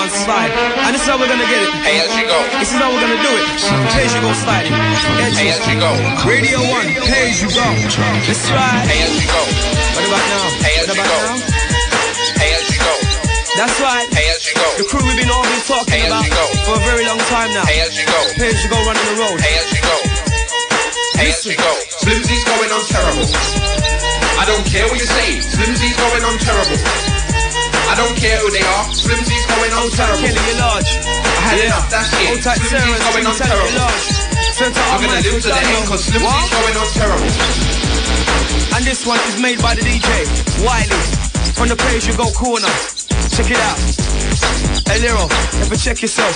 on slide. And this is how we're gonna get it. Hey, as you go. This is how we're gonna do it. As you go slide. Hey, as you go. Radio 1, pay as you go. Let's try. Hey, as you go. What about now? Hey, as you go. now? Hey, as you go. That's right. Hey, as you go. The crew we've been all been talking Hey, about go. for a very long time now. Hey, as you go. As you go running the road. Hey, as you go. Hey, as you go. Slimsy's going on terrible. I don't care what you say. Slimsy's going on terrible. I don't care who they are. Slimsy's going on tight terrible. Kelly, large. I had Yeah, enough. that's it. Slimsy's going on Slim Tell, you're terrible. I'm gonna live to the end because Slimsy's going on terrible. And this one is made by the DJ, Wiley, from the Page You Go corner. Check it out. Hey Lero, ever check yourself.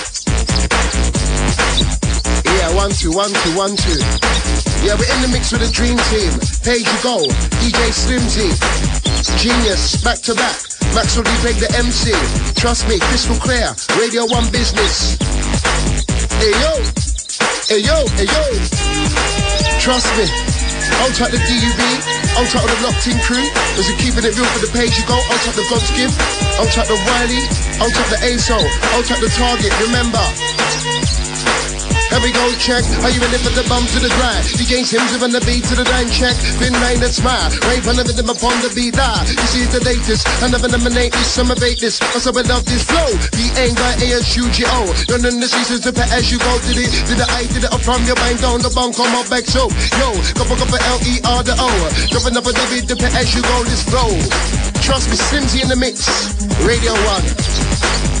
Yeah, one, two, one, two, one, two. Yeah, we're in the mix with the dream team. Page you go, DJ Slimzy. Genius, back to back. Maxwell D played the MC. Trust me, crystal clear. Radio 1 business. Hey yo, hey yo, hey yo. Trust me. Out at the DUB, out at the locked in crew. As we keeping it real for the page you go. Out at the God's gift, out at the Wiley, out at the ASO, out at the Target. Remember, here we go, check. How you ready for the bum to the grind? DJ Sims on the beat to the dime check. Been line that's smile. Rave on the rhythm upon the beat. Die. You see the latest. I never nominate this, some abate this. Cause I love this flow. The aim by ASUGO. Run in the seasons to as you go to the to the I to the up from your mind down the bunk on my back. So, yo, couple couple L E R the O. Dropping up a W pet as you go this flow. Trust me, Simsy in the mix. Radio 1.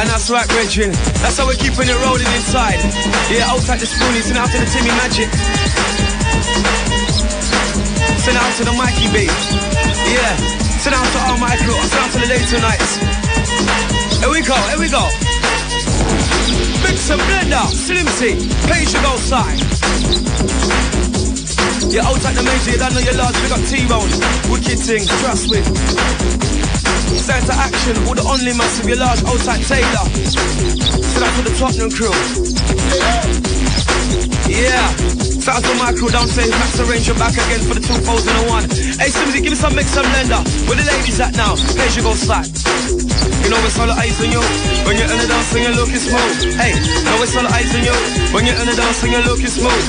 And that's right, brethren. That's how we're keeping it rolling inside. Yeah, outside the spoonies and out to the Timmy Magic. Send out to the Mikey B. Yeah. Send out to my crew. Send out to the later nights. Here we go, here we go. Mix and blender, Slimsy, page to go side. Yeah, out at the major, you don't know your large, we got T-Bone. Wicked thing, trust me. Stand to action, all the only massive, your large, out at Taylor. Send out to the Tottenham crew. Yeah. Out to my crew downstairs, Max Arranger back again for the 2001. Hey, Simsy, give me some mix, some blender. Where the ladies at now? Page you go slide. You know it's all the eyes on you. When you're in the dance and you're looking smooth. Hey, know it's all the eyes on you. When you're in the dance and you're looking smooth.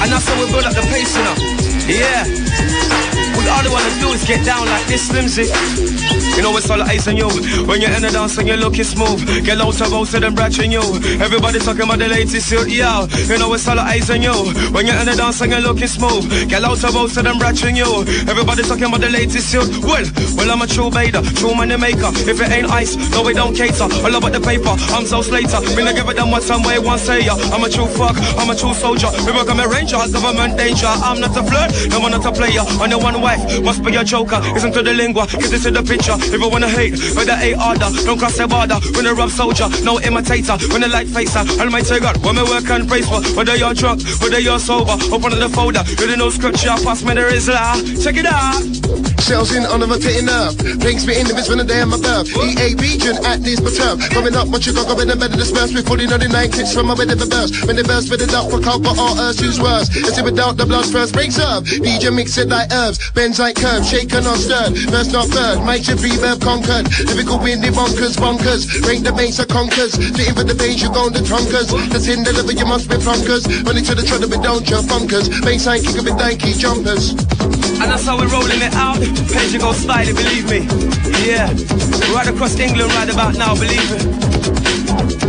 And that's how we build up the pace, you know. Yeah. All they wanna do is get down like this, Slimsy. You know it's all the eyes on you. When you're in the dance and you're looking smooth. Get out of out them bratching you. Everybody talking about the latest suit, yeah. You know it's all the eyes on you. When you're in the dance and you're looking smooth. Get out of out them bratching you. Everybody talking about the latest suit. Well, well I'm a true baiter, true money maker. If it ain't ice, no we don't cater. All about the paper, I'm so slater. Been to give it them what some way one say ya. I'm a true fuck, I'm a true soldier. We work on a ranger, government danger. I'm not a flirt, no one not a player. On the one wife, must be a joker. Listen to the lingua, get into the picture. If you wanna hate, but that ain't harder. Don't cross the border. When a rough soldier, no imitator. When a light facer, Almighty God. When me work and praise for, whether you're drunk, whether you're sober. Open up the folder, you didn't know scripture. Pass me the Rizla. Check it out. Cells in on rotating earth. Brings me in the midst when the day of my birth. EA region at this perturb. Coming up, what you got going better disperse. We fully know the nine kicks from my of the burst. When the verse spit it out for all earth who's worse. It's it without the blood first breaks up. DJ mix it like herbs. Bends like curves. Shaken or stirred. First not third. Mic should reverb conquered. Lyrical windy bonkers, bonkers. Rank the bass that conquers. Fitting for the veins, you go on the trunkers. The sin deliver, you must be flunkers. Running to the tread but don't you funkers. Baseline kick a bit danky jumpers. And that's how we're rolling it out. Page you go style it, believe me. Yeah. Right across England right about now, believe it.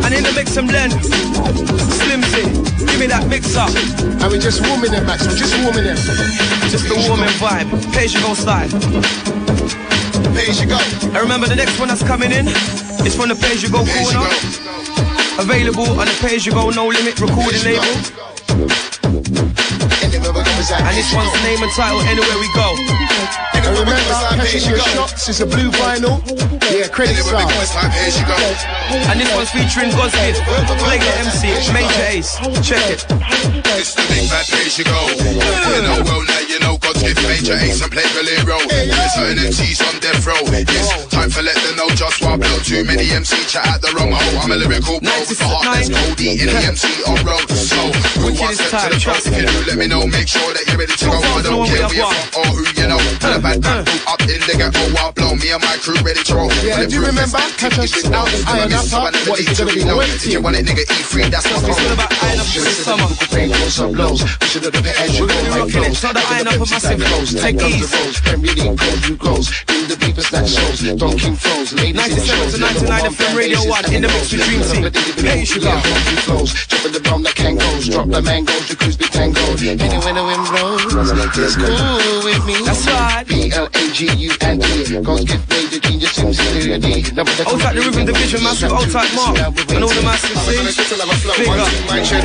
And in the mix and blend, Slimsy, give me that mix up. And we just warming them, Max. We're just warming them. Just the warming vibe. Page you go style. Page you go. And remember the next one that's coming in is from the Page You Go corner. go. Available on the Page You Go No Limit recording label. Anywhere we go And this one's name and title Anywhere We Go. And remember, catching your shots is a blue vinyl. Yeah, credit Anywhere we it's time. Here she go. And this one's featuring Godspeed, Plague the MC, Major Ace. Check it. It's the big bad place you go. You know well now, you know God's gift major ace and play Valero. It's certain MCs on death row. Yes, time for let them know just what blow. Too many MC chat at the wrong hole. I'm a lyrical bro the heart that's cold. Eating the MC on road. So, who wants to the top? If you do, let me know. Make sure that you're ready to go. I don't care where you're from or who you know. And a bad man uh. up in the ghetto while blow. Me and my crew ready to roll. Yeah, do you remember? Catch us out in Iron Upper. What is it gonna be? If you want it, nigga, E3, that's my It's all about iron up this summer. Blows. We're gonna be rocking it. Shout out Iron Up a massive. Take ease. Premier League you goes. In the deepest that shows. Don't keep froze. Ladies 97 to 99 FM Radio 1 in the mix with Dream Team. Hey, sugar. Jumping the bomb can goes. Drop the. You cruise the tango. Anywhere the wind blows. It's cool with me. That's right. B-L-A-G-U-N-E. Goes get paid the genius Sims to Old type the Rhythm Division, massive old type Mark. And all the massive things. Big up. Major.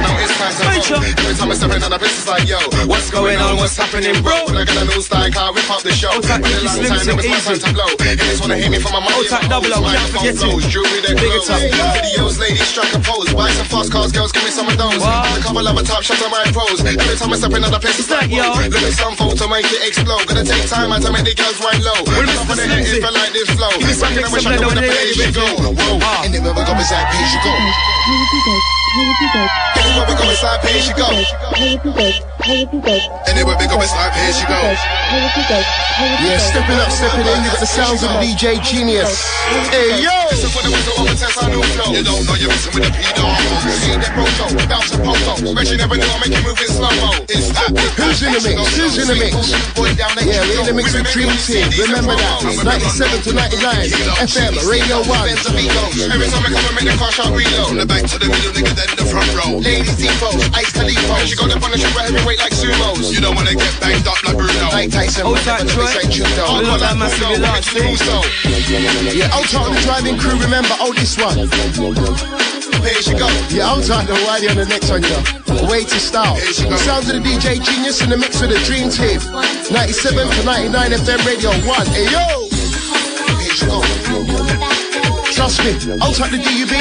Every time I step in on the business like, yo, what's going on? What's happening, bro? I got a new style, can't rip up the show. Old type a long Slim time, Tim, never my easy. to blow. Haters wanna hate me from my mouth. Old type double O, can't forget it. Big it up. Videos, ladies, strike a pose. Buy some fast cars, girls, give me some of those. What? A couple of a top shots on my pros. Every time I step in on the place, it's that, like, yo? Look at some photo, make it explode. Gonna take time out to make the girls wind low. What Up about on the Mr. head, Slimzy? it feel like this flow. Give me some Rocking mix and of shine blend with on the the baby ladies. go. Whoa. Ah. And then when we go inside, page you go. Anywhere we go inside, page you go. Anywhere we go inside, page you go. Yeah, stepping up, stepping in, you got the sounds of the DJ Genius. Hey yo! Listen for the window over test our new flow. You don't know you're messing with the pedo. See that proto, bounce a popo. Bet you never know I make you move in slow mo. It's that Who's in the mix? Who's in the mix? Yeah, we're in the mix with Dream Team. Remember that. 97 to 99. FM, Radio 1. Every time I come and make the car shot reload. The back to the middle, nigga, then the front row. Ladies, Defoes, Ice Khalifa. She got up on the super heavyweight like sumos. You don't wanna get banged up like Bruno. Mike Tyson, Old type Troy. Judo. Look like massive large thing. Yeah, I'll talk the driving crew, remember, oh, this one. Here she go. Yeah, I'll talk the Wiley on the next one, yo. Way to style. Sounds of the DJ Genius in the mix with the Dream Team. 97 to 99 FM Radio 1. Hey, yo! Here she go. Trust me, I'll take the DUB,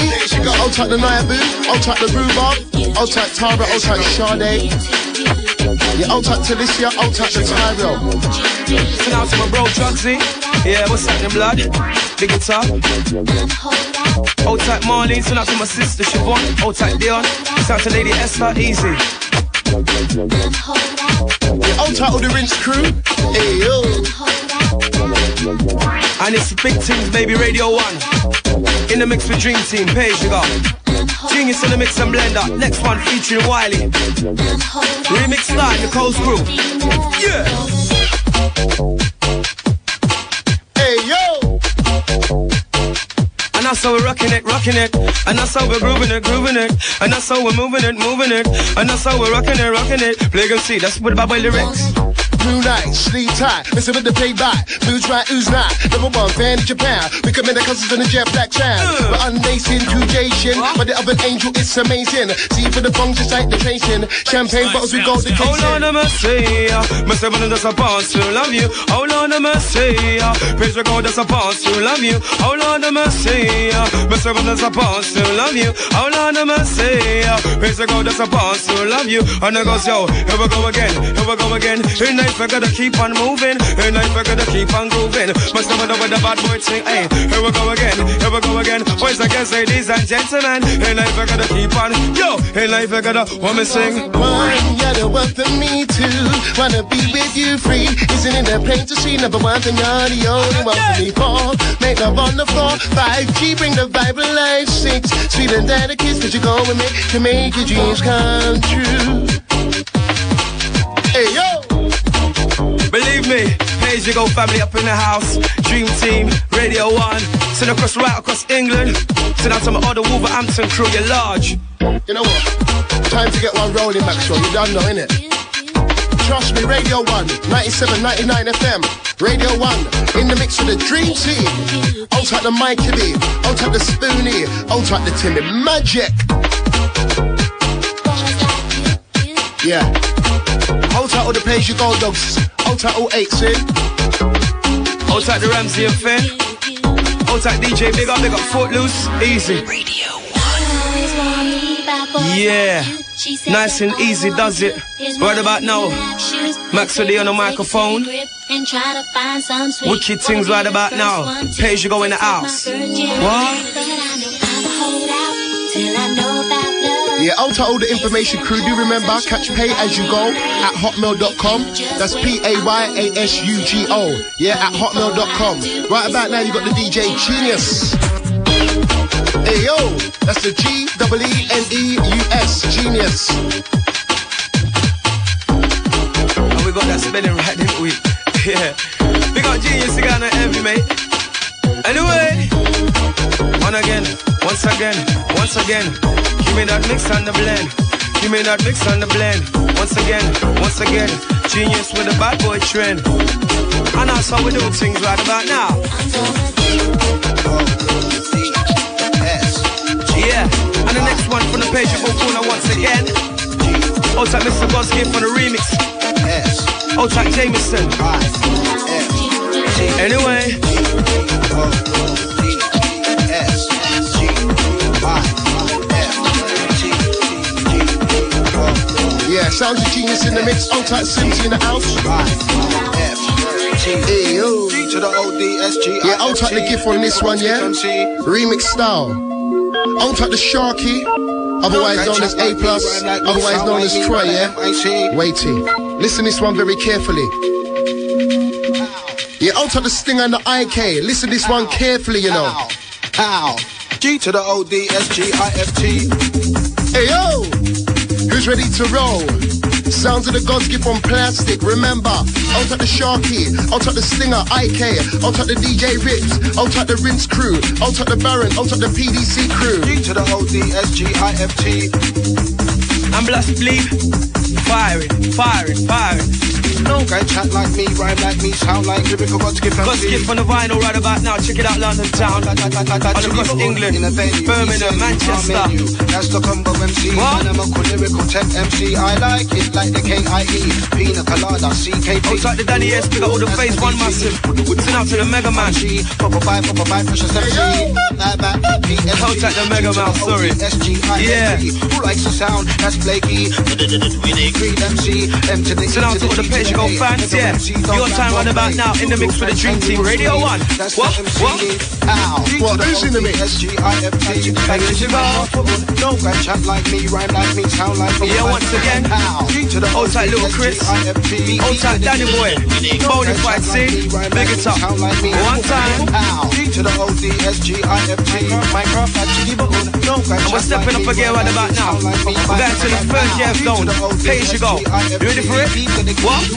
I'll take the Nayabu, I'll take the Rhubarb, I'll take Tara, I'll take Sade. Yeah, I'll take Talicia, I'll take the Tyrell. Send out to my bro Drugsy. Yeah, what's happening, blood? Big it up. Old type Marlene. Send out to my sister Siobhan. Old type Dion. Out to Lady Esther. Easy. Yeah, I'll take the rinse crew. Hey, yo. And it's big things, baby. Radio 1. In the mix with Dream Team. Page you got. Genius in the mix and blender. Next one featuring Wiley. Remix style, Nicole's crew. Yeah. Yo. And that's how we're rocking it, rocking it. And that's how we're grooving it, grooving it. And that's how we're moving it, moving it. And that's how we're rocking it, rocking it. Play and see, that's what about my lyrics. Night, sleep tight, listen with the payback. Blues right, who's not? Number one fan in Japan. We come in the cousins in the jet black tram. We're unlacing to Jason, but the other angel is amazing. See for the bong just like the tracing. Champagne bottles with gold Oh Lord casing. of mercy, my seven just supposed to love you. Oh Lord of mercy, praise the God that's supposed to love you. Oh Lord of mercy, my seven just supposed to love you. Oh Lord of mercy, praise the God that's supposed to love you. And I goes yo, here we go again, here we go again. In life we gotta keep on moving, in life we gotta keep on grooving. Must never know what the bad boy sing. Hey, here we go again, here we go again. Boys girls, ladies and gentlemen, in life we gotta keep on. Yo, in life we gotta woman sing. One, you're the one for me too. Wanna be with you free. Isn't it a plain to see? Number one, then you're the only one for me. Four, make love on the floor. Five, G, bring the vibe alive. Six, sweeter than a kiss, cause you go with me to make your dreams come true. Hey, yo! Believe me, you go family up in the house. Dream Team, Radio 1. Send across right across England. Send out to my other Wolverhampton crew, you're large. You know what? Time to get one rolling, Maxwell. You done know, innit? Trust me, Radio 1, 97, 99 FM. Radio 1, in the mix with the Dream Team. I'll take the Mikey B, I'll take the Spoonie, I'll take the Timmy Magic. Yeah. I'll take all the Page You Gold Dogs. Take all eight, see? Hold tight the Ramsey and Fen. Hold tight DJ, big up, big up Footloose. Easy. Back Yeah, nice and easy does it. Right about now, Max on the microphone. Wicked things right about now. Pay you go in the house. What? Yeah, all the information crew. Do remember, catch pay as you go at hotmail.com. That's P A Y A S U G O. Yeah, at hotmail.com. Right about now, you got the DJ Genius. Hey yo, that's the G W E N E U S, Genius. And we got that spelling right, didn't we? Yeah. We got Genius to on heavy, mate. Anyway, one again, once again, once again. Give me that mix and the blend. Give me that mix and the blend. Once again, once again. Genius with a bad boy trend. And that's how we do things right about now. Yeah, and the next one from the page of Okuna once again. Outside Mr. Bosky for the remix. Outside Jameson. Anyway. Yeah, sounds of genius in the mix. Old type Sims in the house. Hey to the ODSG. Yeah, I'll take the gift on this one, yeah? Remix style. I'll take the Sharky, otherwise known as A plus, otherwise known as Troy, yeah? Waiting. Listen this one very carefully. Yeah, I'll take the Stinger and the IK. Listen this one carefully, you know. How? G to the ODSG IFT. Hey yo! Who's ready to roll? Sounds of the gods gift on plastic. Remember, I'll take the Sharky, I'll take the Stinger, IK, I'll take the DJ Rips, I'll take the Rinse crew, I'll take the Baron, I'll take the PDC crew. G to the ODSG IFT. I'm blessed, bleed. Firing, firing, firing. No guy chat like me, rhyme like me, sound like lyrical give Got skip on the vinyl right about now. Check it out, London town. All across England, Birmingham, Manchester. That's the combo MC. Man, I'm a cool lyrical tech MC. I like it like the K-I-E. Pina colada, CKP. Outside the Danny S, got all the phase one massive. Send out to the Mega Man. Papa bye, Papa bye, precious MC. Outside the Mega Man, sorry. Yeah. Who likes the sound? That's Blakey. Creed MC. M to the Send out to all the page go fans, yeah. Your time right about now in the mix with the Dream Team Radio 1. What? What? What? Who's in the mix? No guy chat like me, rhyme like me, sound like me. Yeah, once again. Outside Little Chris. Outside Danny Boy. Bonafide C. Big it up. One time. to the ODSG IFT. Minecraft actually button. No guy And we're stepping up again right about now. We're going to the third year of zone. Pay as you go. You ready for it? What?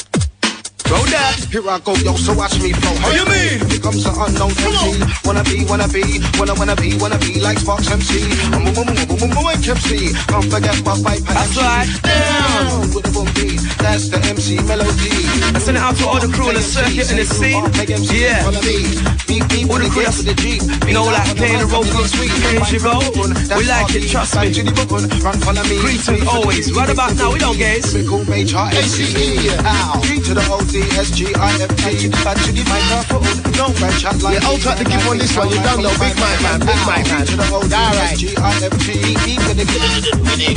Roll that. Here I go, yo, so watch me flow. How you mean? Here comes the unknown MC. Wanna be, wanna be, wanna, wanna be, wanna be like Sparks MC. Um, um, um, um, um, um, MC. Can't forget my fight and That's right. Down with the boom beat. That's the MC melody. I send it out to all the crew on the circuit and the scene. Yeah. All the crew that's, you know, like playing the role for pay as you go. We like it, trust me. Run, follow me. Greetings always. Right about now, we don't gaze. Cool major ACE. Ow. G to the ODSG IFT. Back to the microphone. No guy chat like Yeah, I'll take the gift on this one. You don't know. Big mic man, big mic man. To the Alright. ODSG IFT.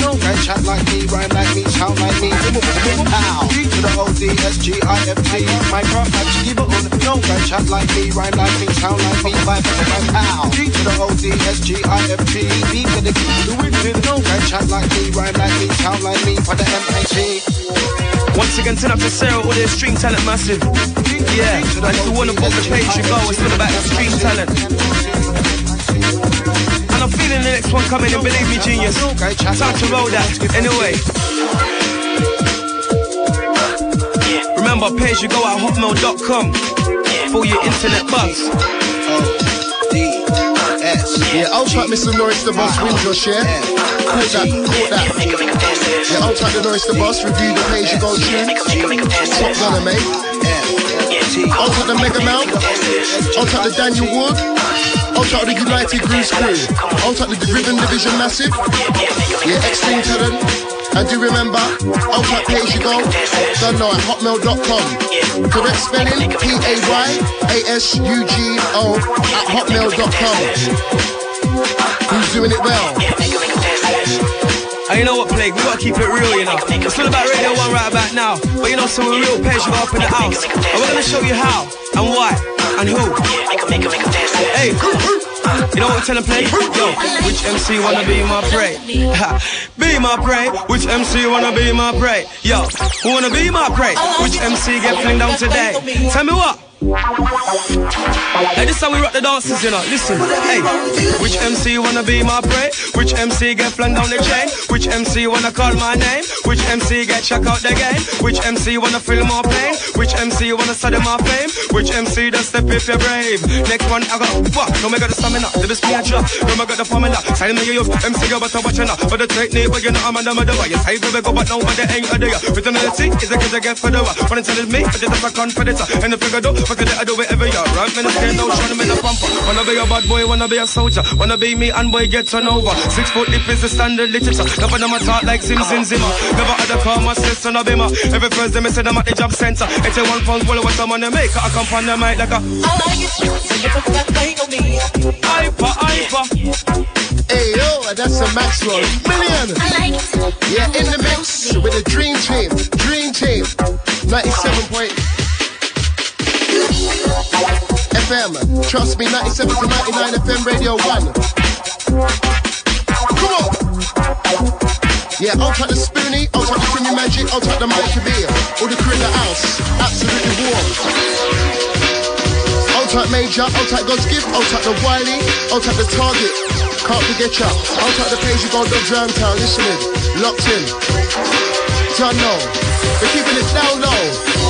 No guy chat like me, rhyme like me, sound like me. Ow. G to the ODSG IFT. Microphone actually button. No guy chat like me, rhyme like me, sound like me. Vibe, vibe, ow. G to the ODSG IFT. No guy chat like me, rhyme like me, sound like me. For the MIC. Once again, turn up to Sarah with their stream talent massive. Yeah, and if you wanna book the page, you go. It's all about the stream talent. And I'm feeling the next one coming in, believe me, genius. Time to roll that. Anyway. Remember, page you go at hotmail.com for your internet buzz. Yeah, I'll track Mr. Norris the Boss Windsor share. Caught that, caught that. Yeah, I'll track the Norris the Boss, review the page you go tune. Top gunner, mate. I'll track the Mega Man. I'll track the Daniel Wood. I'll track the United Grooves crew. Out at the Rhythm Division Massive. Yeah, Extreme Talent. And do remember, out at Page You Go. Done now at hotmail.com. Correct spelling, P-A-Y-A-S-U-G-O at hotmail.com. Who's doing it well? And you know what, Plague? We gotta keep it real, you know. It's all about Radio 1 right about now. But you know, so we're real you up in the house. And we're gonna show you how, and why, and who. Hey, you know what we're telling Plague? Yo, which MC wanna be my prey? be my prey. Which MC wanna be my prey? Yo, who wanna be my prey? Which MC get flinged down today? Tell me what? Hey, this how we rock the dances, you know. Listen, hey, which MC wanna be my prey? Which MC get flung down the chain? Which MC wanna call my name? Which MC get check out the game? Which MC wanna feel more pain? Which MC wanna study my fame? Which MC does step if you're brave? Next one, I got fuck. No, I got the stamina. The best me a. No, I got the formula. Tell me you MC go, but I'm watching out. For the technique, but you know I'm under my door. You say we go, but nobody ain't a day. With another T, is a kid I get for the When it tells me, I did a confidence. And the figure do, fuck it, I do whatever you run. Me no stand out, shine me no pumper. Wanna be a bad boy, wanna be a soldier. Wanna be me and boy get turned over. Six foot deep is the standard literature. Never them a talk like Simpson Zimmer. Never had a car, my sister, no bimmer. Every Thursday, me say them at the job center. It's a one pound full of what I'm on the make. I come from the mic like a. Hyper, hyper. Hey yo, that's a Maxwell million. Yeah, in the mix with the Dream Team. Dream Team. 97 point. FM. Trust me, 97 to 99 FM Radio 1. Come on. Yeah, I'll take the Spoonie, I'll take the Timmy Magic, I'll take the Mikey B. All the crew in the house. Absolutely warm. I'll take Major, I'll take God's Gift, I'll take the Wiley, I'll take the Target. Can't forget ya. I'll take the page you got Dubs Round Town, listening. Locked in. Done now. We're keeping it down low.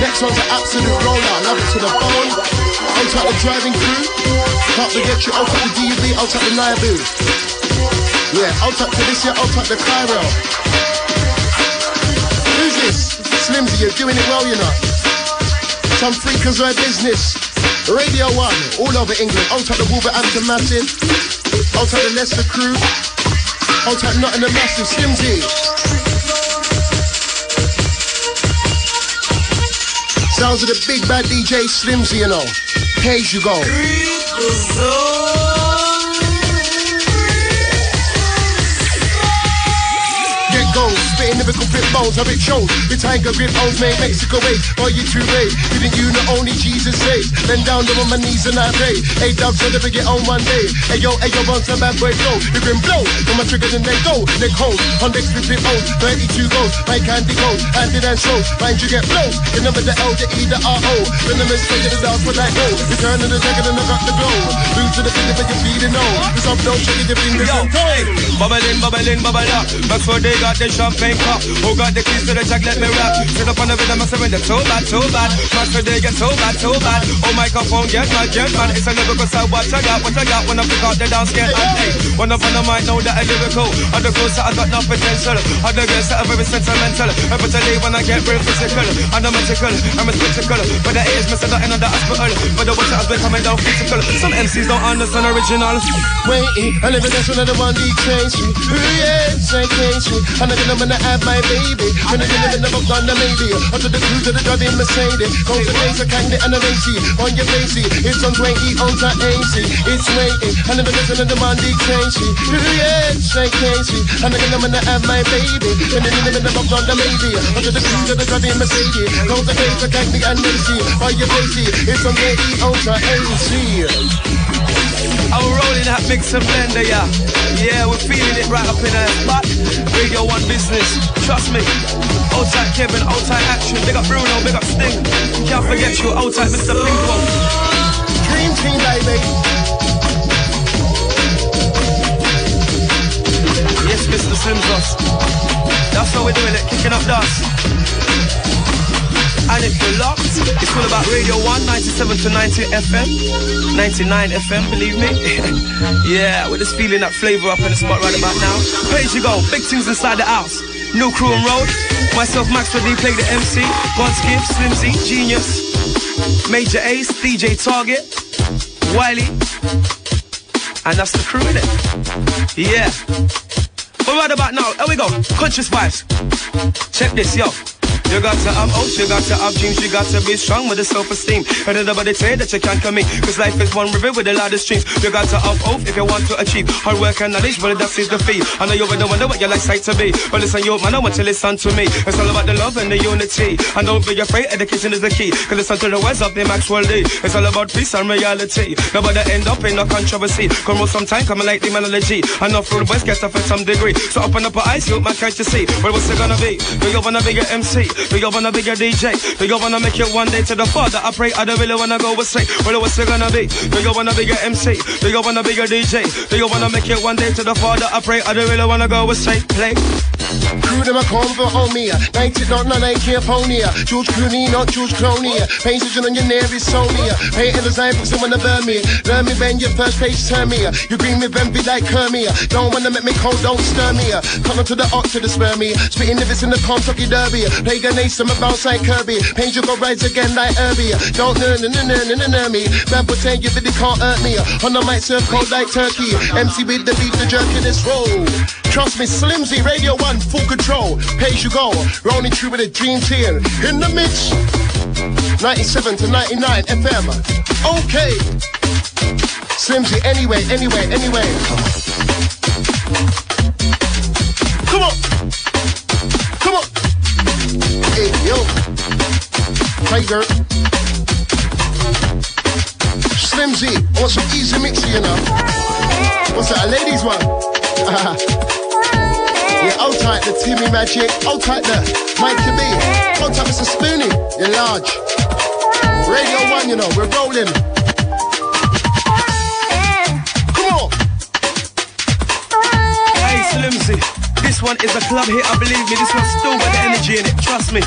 Next one's an absolute roller. Love it to the bone. I'll take the driving crew. Can't forget you. I'll take the DUV. I'll take the Nayabu. Yeah, I'll take Felicia. I'll take the Cairo. Who's this? Slimsy, you're doing it well, you know. Some freakers are business. Radio 1, all over England. I'll take the Wolverhampton Massive. I'll take the Leicester crew. I'll take Nottingham Massive. Slimsy. Sounds of the big bad DJ Slimsy, you know. Page you go. Gold, spitting lyrical flip bones, how it shows. The tiger grip owns me, Mexico way. Are you too late? Didn't you know only Jesus saved? Bend down on my knees and I pray. Hey, dogs, I'll never get on one day. Hey, yo, hey, yo, bounce a bad boy flow. The grim blow, from my trigger, then they go. Neck hold, on next flip flip hold. 32 goals, my candy gold, handed and show. Mind you get blow. The number the L, the E, the R, O. When the miss play the dance with that go. Return to the dragon and I got the glow. Move to the finger, but you feeling no. Cause I'm don't shake your fingers Yo, and hey, toes. bubbling, bubbling, bubble up. That's where they got the champagne cup. Who got the keys to the jack? Let me rap. Sit up on the rhythm and surrender. So bad, so bad. That's where they get so bad, so bad. Oh, microphone, get mad, get mad. It's a lyrical sound. What I got, what I got when I pick out the dance, get. Hey, one up on the mic, know that I lyrical. Other girls that I got no potential. Other girls that are very sentimental. Especially when I get real physical. I'm the magical, I'm a spectacle. But the age, Mr. Nothing on the hospital. But the watch has been coming down physical. Some MCs don't understand original. Waiting, I live in the one D train street. Yeah, St. King Street. I'm gonna have my baby. When I'm gonna never gonna maybe. Onto the cruise of the driving Mercedes. Go to place, I can't get on. On your facey, it's on 20, on to AC. It's waiting, in this one of the one D train street. Ooh, yeah, St. King I'm gonna have my baby. When I'm gonna never gonna maybe. Onto the cruise of the driving Mercedes. Go to place, I can't get on. Your facey, it's on 20, on to AC. I'm rolling that mix and blender, yeah. Yeah, we're feeling it right up in our spot. Radio One business, trust me. Old tight Kevin, old tight action. Big up Bruno, big up Sting. Can't forget you, old tight Mr. Pinko. Dream team, baby. Yes, Mr. Slimsos. That's how we're doing it, kicking up dust. And if you're locked, it's all about Radio 1, 97 to 90 FM. 99 FM, believe me. yeah, we're just feeling that flavor up in the spot right about now. Page you go, big things inside the house. New crew on road. Myself, Max Reddy, Plague the MC. God's Gift, Slimsy, Genius. Major Ace, DJ Target. Wiley. And that's the crew in it. Yeah. But right about now, here we go. Conscious vibes. Check this, yo. You got to have hopes, you got to have dreams, you got to be strong with the self-esteem. And nobody say that you can't come cause life is one river with a lot of streams. You got to have hope if you want to achieve hard work and knowledge, but that is the fee. I know you would wonder what your life's like to be. But listen, yo, man, I want you to listen to me. It's all about the love and the unity. And don't be afraid, education is the key. Cause listen to the words of the Maxwell D. It's all about peace and reality. Nobody end up in no controversy. Come on, sometime, come like the melody. I know through the boys get off at some degree. So open up your eyes, you man, can't you see? Well, what's it gonna be? Do you wanna be your MC? Do you wanna be your DJ? Do you wanna make it one day to the Father? I pray I don't really wanna go with say. Well, what's it gonna be? Do you wanna be your MC? Do you wanna be your DJ? Do you wanna make it one day to the Father? I pray I don't really wanna go with say. Play. Crew them a convert on oh, me. 90 not none ain't care pony. George Clooney, not George Clooney. Paint vision on your is Sony. Painting design books and wanna burn me. Learn me when your first page turn me. You green with envy like Kermie. Don't wanna make me cold, don't stir me. Come to the ox to the spermy. Spitting if it's in the Kentucky Derby. Play ace, I'm about like Kirby. Paint you go rise again like Herbie. Don't know, no, no, no, no, no, no, me. Man pretend you really can't hurt me. On the mic serve cold like turkey. MC with the beat, the jerk in this roll. Trust me, Slimzy, Radio 1, full control. Pay as you go. Rolling through with a dream team. In the mix. 97 to 99 FM. Okay. Slimzy, anyway, anyway, anyway. Come on. Come on. Hey, yo. Tiger. Slimzy, I want some easy mixer, you know. What's that, a ladies one? yeah, I'll type the Timmy Magic. I'll type the Mikey B. I'll type Mr. Spoonie. You're large. Radio 1, you know, we're rolling. Come on. Hey. This one is a club hit, I believe me. This one's still got the energy in it, trust me.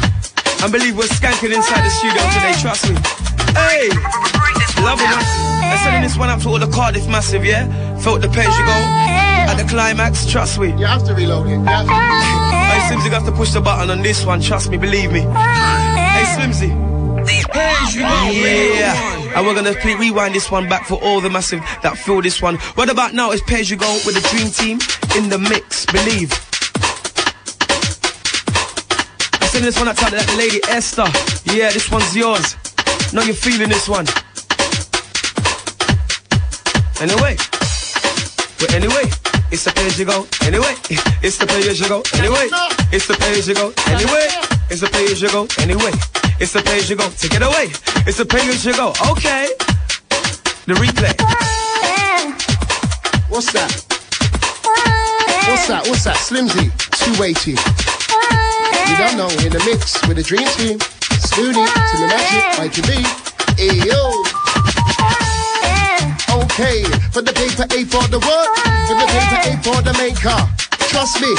I believe we're skanking inside the studio today, trust me. Hey! Loving it. I'm sending this one up to all the Cardiff Massive, yeah? Felt the page you go. At the climax, trust me. You have to reload it. You have to. Hey, Slimzy, you have to push the button on this one, trust me, believe me. Hey, Slimzy. Yeah, and we're gonna play, rewind this one back for all the massive that feel this one. What about now is Pay As You Go with the Dream Team in the mix, believe. I'm sending this one out to the lady Esther. Yeah, this one's yours. Know you're feeling this one. Anyway, but anyway, it's the page you go. Anyway, it's the page you go. Anyway, it's the page you go. Anyway, it's the page you go. Anyway, it's the page you go. Take it away. It's the page you go. Okay. The replay. What's that? What's that? What's that? Slimzy, 280. You don't know, in the mix with the dream team. Spoonie, Timmy Magic, Mikey B. Hey For the paper, A for the work. For the paper, A for the maker. Trust me.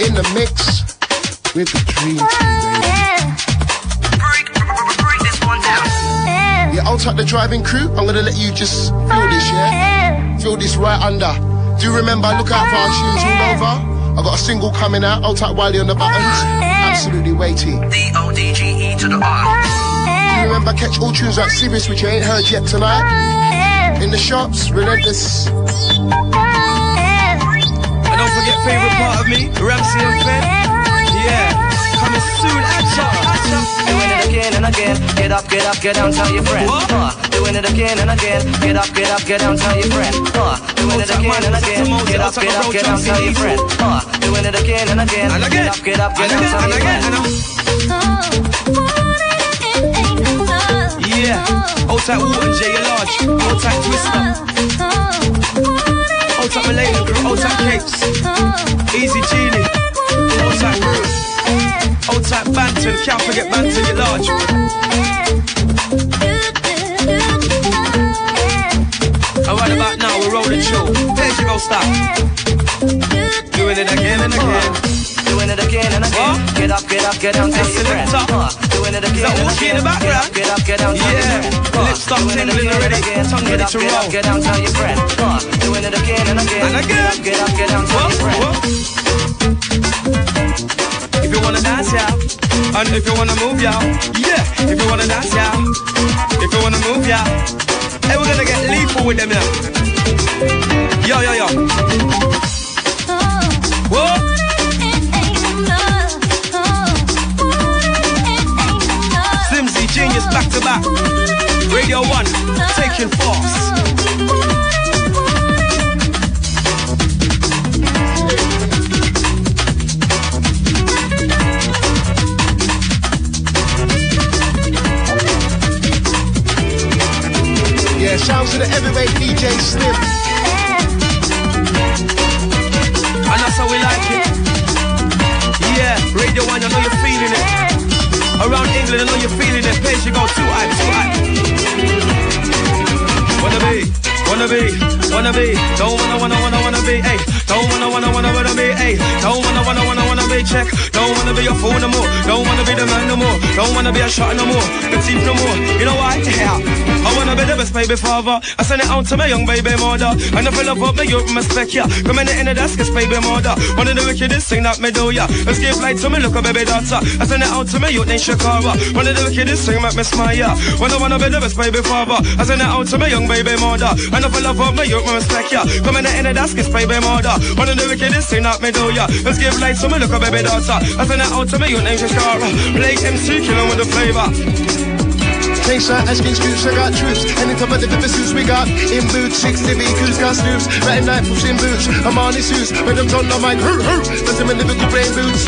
In the mix with the dream team, baby. Yeah, I'll take the driving crew. I'm gonna let you just feel this, yeah? Feel this right under. Do remember, look out for our shoes all over. I got a single coming out. I'll type Wiley on the buttons. Absolutely weighty. D O D G E to the R. Do you remember catch all tunes like serious which you ain't heard yet tonight? In the shops, relentless. And don't forget favorite part of me, Ramsey and Fen. Yeah, coming soon at Doing it again and again. Get up, get up, get down, tell your friend. What? Uh, doing it again and again. Get up, get up, get down, tell your friend. Uh, doing it again and again. Get up, get up, get down, tell your friend. Uh, doing it again and again. And again. Get up, get up, get And down, again, tell your friend. Yeah, hold tight Walton J, large. Hold tight Twister. Hold tight Malay, hold tight Capes. Easy Genie. Old tight Brew. Old tight Banton, can't forget Banton, you're large. And right about now, we're rolling through. There you go, stop. Doing it again and again. Doing it again and again. What? Get up, get up, get down, tell your the friend. Uh, doing it again that and Wookie in again. the background? Get up, get up, get down, tell your Yeah. friend. Uh, Lips start doing it tingling again already. and again. Tongue Get ready to get roll. up, get down, tell your friend. Uh, doing it again and again. And again. Get up, get up, get down, tell your friend. Whoa, whoa. If you wanna dance, yeah. And if you wanna move, yeah. Yeah. If you wanna dance, yeah. If you wanna move, yeah. Hey, we're gonna get lethal with them now. Yo, yo, yo. Whoa. Back. Radio 1, taking force. Yeah, shout to the heavyweight DJ Slim. And that's how we like it. Yeah, Radio 1, I know you're feeling it. Around England, I know you're feeling it. Page you go, too high, too high. Wanna be, wanna be, wanna be. Don't wanna, wanna, wanna, wanna be, ayy. Don't wanna, wanna, wanna, wanna be, ayy. Don't wanna, wanna, wanna, wanna check. Don't wanna be a fool no more. Don't wanna be the man no more. Don't wanna be a shot no more. The thief no more. You know why? Yeah. I wanna be the best baby father. I send it out to my young baby mother. And if I love up, me you respect ya. Come in the end of that's cause baby mother. One of the wickedest thing that me do ya. Let's give light to me, look a baby daughter. I send it out to my youth named Shakara. One of the wickedest thing make me smile ya. When I wanna be the best baby father. I send it out to my young baby mother. And if I love up, me you respect ya. Come in the end of that's cause baby mother. One of the wickedest thing that me do ya. Let's give light to me, look a baby daughter. I send it out to my youth named Shakara. Play MC, killing with the flavor. Shot, asking scoops, I got troops. Anytime I deliver suits, we got in boots, 60 vehicles, got snoops. Ratting night, pushing boots. I'm on his suits, when I'm on the mic, hur, hur. That's in Liverpool brain boots.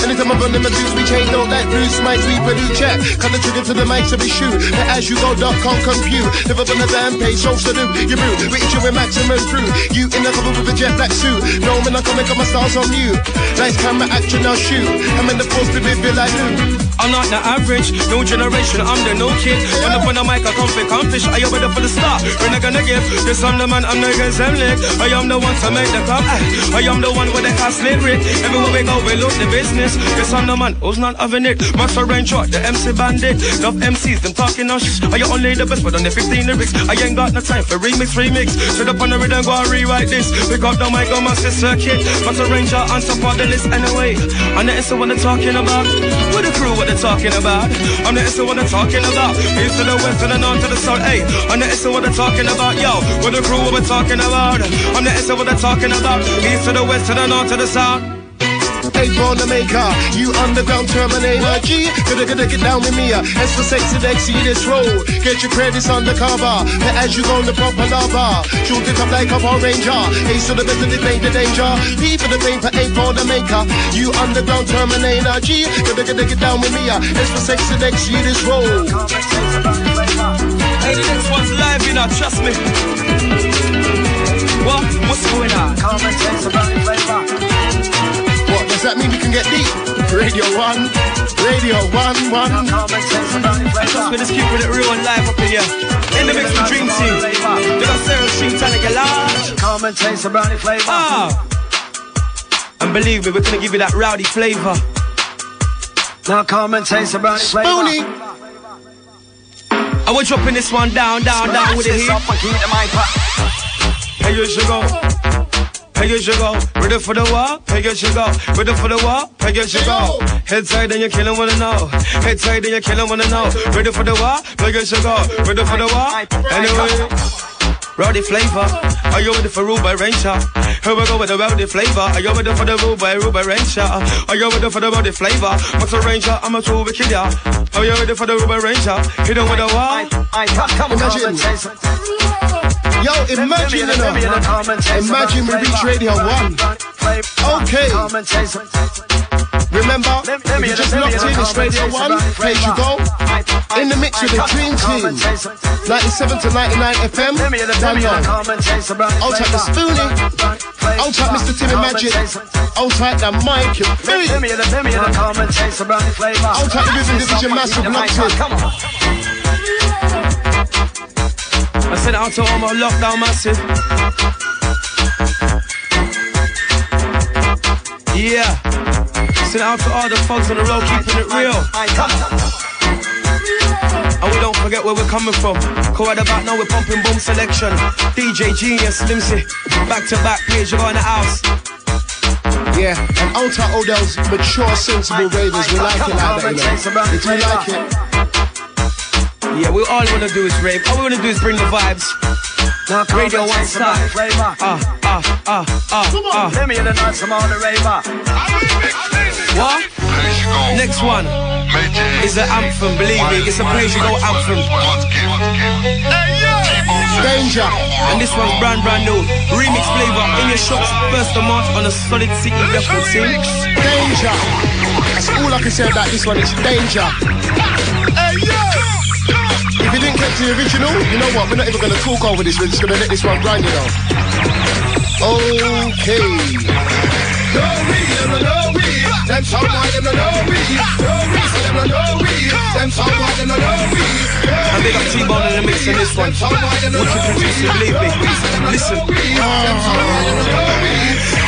Anytime I'm running my dudes, we change, don't like Bruce, Mike, we produce check. Cut the trigger to the mic, so we shoot. The as you go, dot com compute. Up on the damn page, so salute. You boot, reach you with maximum crew. You in the cover with a jet black suit. No, man, I come make up my stars on you. Nice camera action, I'll shoot. I'm in the force to be like you. I'm not the average, new generation, I'm the new kid. When up on the mic, I come fi accomplish. Are you ready for the start? We're not gonna give. This I'm the man, I'm the exemplic. I am the one to make the club. I am the one with the cast lyric. Everywhere we go, we look the business. Yes, I'm the man who's not having it. Max Range Short, the MC bandit. Love MCs, them talking on shit. Are you only the best, but on the 15 lyrics? I ain't got no time for remix, remix. Straight up on the rhythm, go and rewrite this. We got the mic on master circuit. Max Ranger on top of the list anyway. And that's what they're talking about. With the crew, what they're talking about. I'm the S what they're talking about. East to the west and the north to the south. Hey, I'm the S what they're talking about. Yo, with the crew, what we're talking about. I'm the S what they're talking about. East to the west to the north to the south. Eight born the maker, you underground terminator. G, gotta gotta get down with me. Uh, S for sexy next, see this roll. Get your credits undercover. But as you go on the proper lava, shoot it up like a Power Ranger. Ace to the best of the pain, the danger. P for the paper, eight for the maker. You underground terminator. G, gotta gotta get down with me. Uh, S for sexy next, see this roll. Hey, the next one's live, you know, trust me. What? What's going on? What does that mean? We can get deep. Radio one, Radio one, one. Trust me, just keeping it real and live up in here. In the mix with Dream Team. They got Sarah Street trying to get large. Come and taste the brownie flavor. Ah. And believe me, we're gonna give you that rowdy flavor. Now come and taste the brownie flavor. Spoonie. I was dropping this one down, down, down with the heat. Hey, you should go. Hey, you should go. Ready for the war? Hey, you should go. Ready for the war? Hey, you should go. Head side and you killing wanna know. Head side and you killing wanna know. Ready for the war? Hey, you should go. Ready for the war? Anyway. Rowdy flavor, are you ready for Ruby Ranger? Here we go with the rowdy flavor. Are you ready for the Ruby Ruby Ranger? Are you ready for the rowdy flavor? Max Ranger, I'm a true wicked yeah. Are you ready for the Ruby Ranger? Hit him with the wall. Imagine. Yo, imagine, you know. Imagine we reach Radio 1. Okay. Remember, if you just locked in, it's Radio 1, page you go. In the mix with the Dream Team. 97 to 99 FM. Download. I'll take the Spoonie. I'll take Mr. Timmy Magic. I'll take the Mike. Free. I'll take the Rhythm Division Massive Locked in. I sent out to all my lockdown massive. Yeah. Send it out to all the folks on the road keeping it real. And we don't forget where we're coming from. Go right about now, we're pumping boom selection. DJ Genius, Slimsy. Back to back page, you go in the house. Yeah, and all those mature, sensible ravers, we like it like that, you know. We like it. Yeah, we all wanna do is rave. All we wanna do is bring the vibes. Now Radio One side. Ah, ah, ah, ah, ah. Let me hear the noise from all the raver. What? Next one is an anthem, believe me, it's a place you go anthem. Danger. And this one's brand brand new. Remix flavor in your shops, first of March on a solid city record team. Danger. That's all I can say about this one. It's danger. If you didn't catch the original, you know what? We're not even gonna talk over this. We're just gonna let this one run, you know. Okay. Some boy them no know we. Know we, so them no know we. Them some boy them no know we. And big up T-Bone in the mix in this one. Wicked producer, believe me. Listen.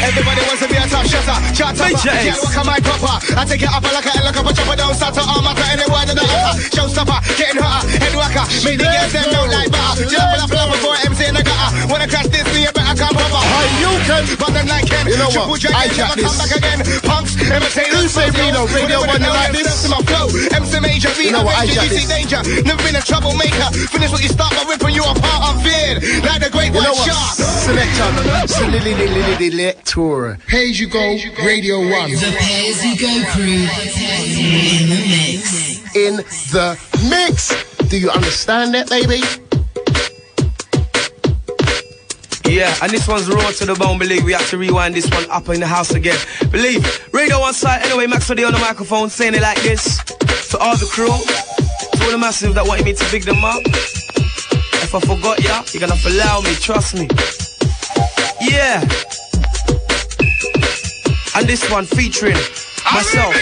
Everybody wants to be a top shotter. Shot Ace. Can't walk on my proper. I take it up like a helicopter. Chopper down, start to arm after any word of the utter. Showstopper, getting hotter. Head whacker. Make the girls them know like butter. Just pull up, pull up before MC in the gutter. Wanna crash this, me, you better come proper. Hey, you can. But them like Ken. You know what? Triple J, I never jack come this. back again. Punks, imitators. Who say Reno? Radio One, you like this? To my flow. MC Major, You know what? I jack you see this. danger. Never been a troublemaker. Finish what you start by ripping you apart. I'm feared. Like the great You know white what? shark. Selector. Selector. Page you go. Radio One. The Pay As You Go crew in the mix. In the mix. Do you understand that, baby? Yeah, and this one's raw to the bone, believe. We have to rewind this one up in the house again. Believe. Radio on side, anyway, Max Freddy on the microphone saying it like this. To all the crew, to all the massive that wanted me to big them up. If I forgot ya, you're gonna have to allow me, trust me. Yeah. And this one featuring myself,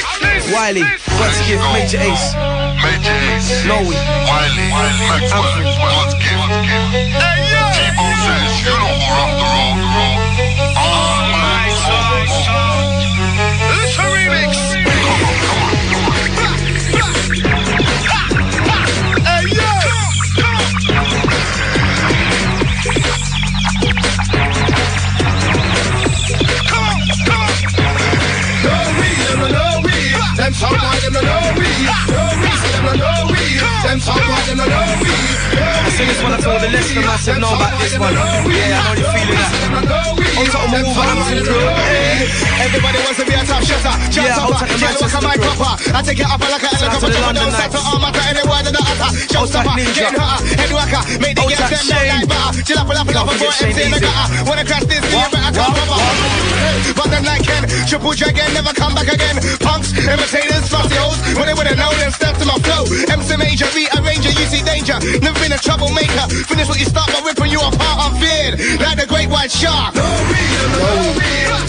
Wiley, God's Gift, Major Ace, Major Ace. Noe. Wiley. Maxwell. What's give? T-Bone says you know who rock the road. All my It's a remix. Hey. Them some boy them no no know we. Them some boy them no know. I sing this one out to all the listeners massive know about this one. Yeah, I know you're feeling that. On top of my Wolverhampton crew. Everybody wants to be a top shotter. Shot Yeah, I'll take the walk Manchester on my crew. proper. I take it up like a Shout out to helicopter. the Chopper London down, start to Knights. arm after any word of the utter. Showstopper, Ninja. getting hotter. Head whacker. Make the Jack them know Shane. like butter. Chill up, pull up, pull up Don't before forget MC in the gutter. Wanna crash this, you better come What? proper. But them like Ken. Triple Dragon never come back again. Punks, imitators, fussy hoes. When they would've known them, step to my flow. MC Major, rearranger, you see danger. Never been a troublemaker. Finish what you start by ripping you apart. I'm feared. Like the great white shark.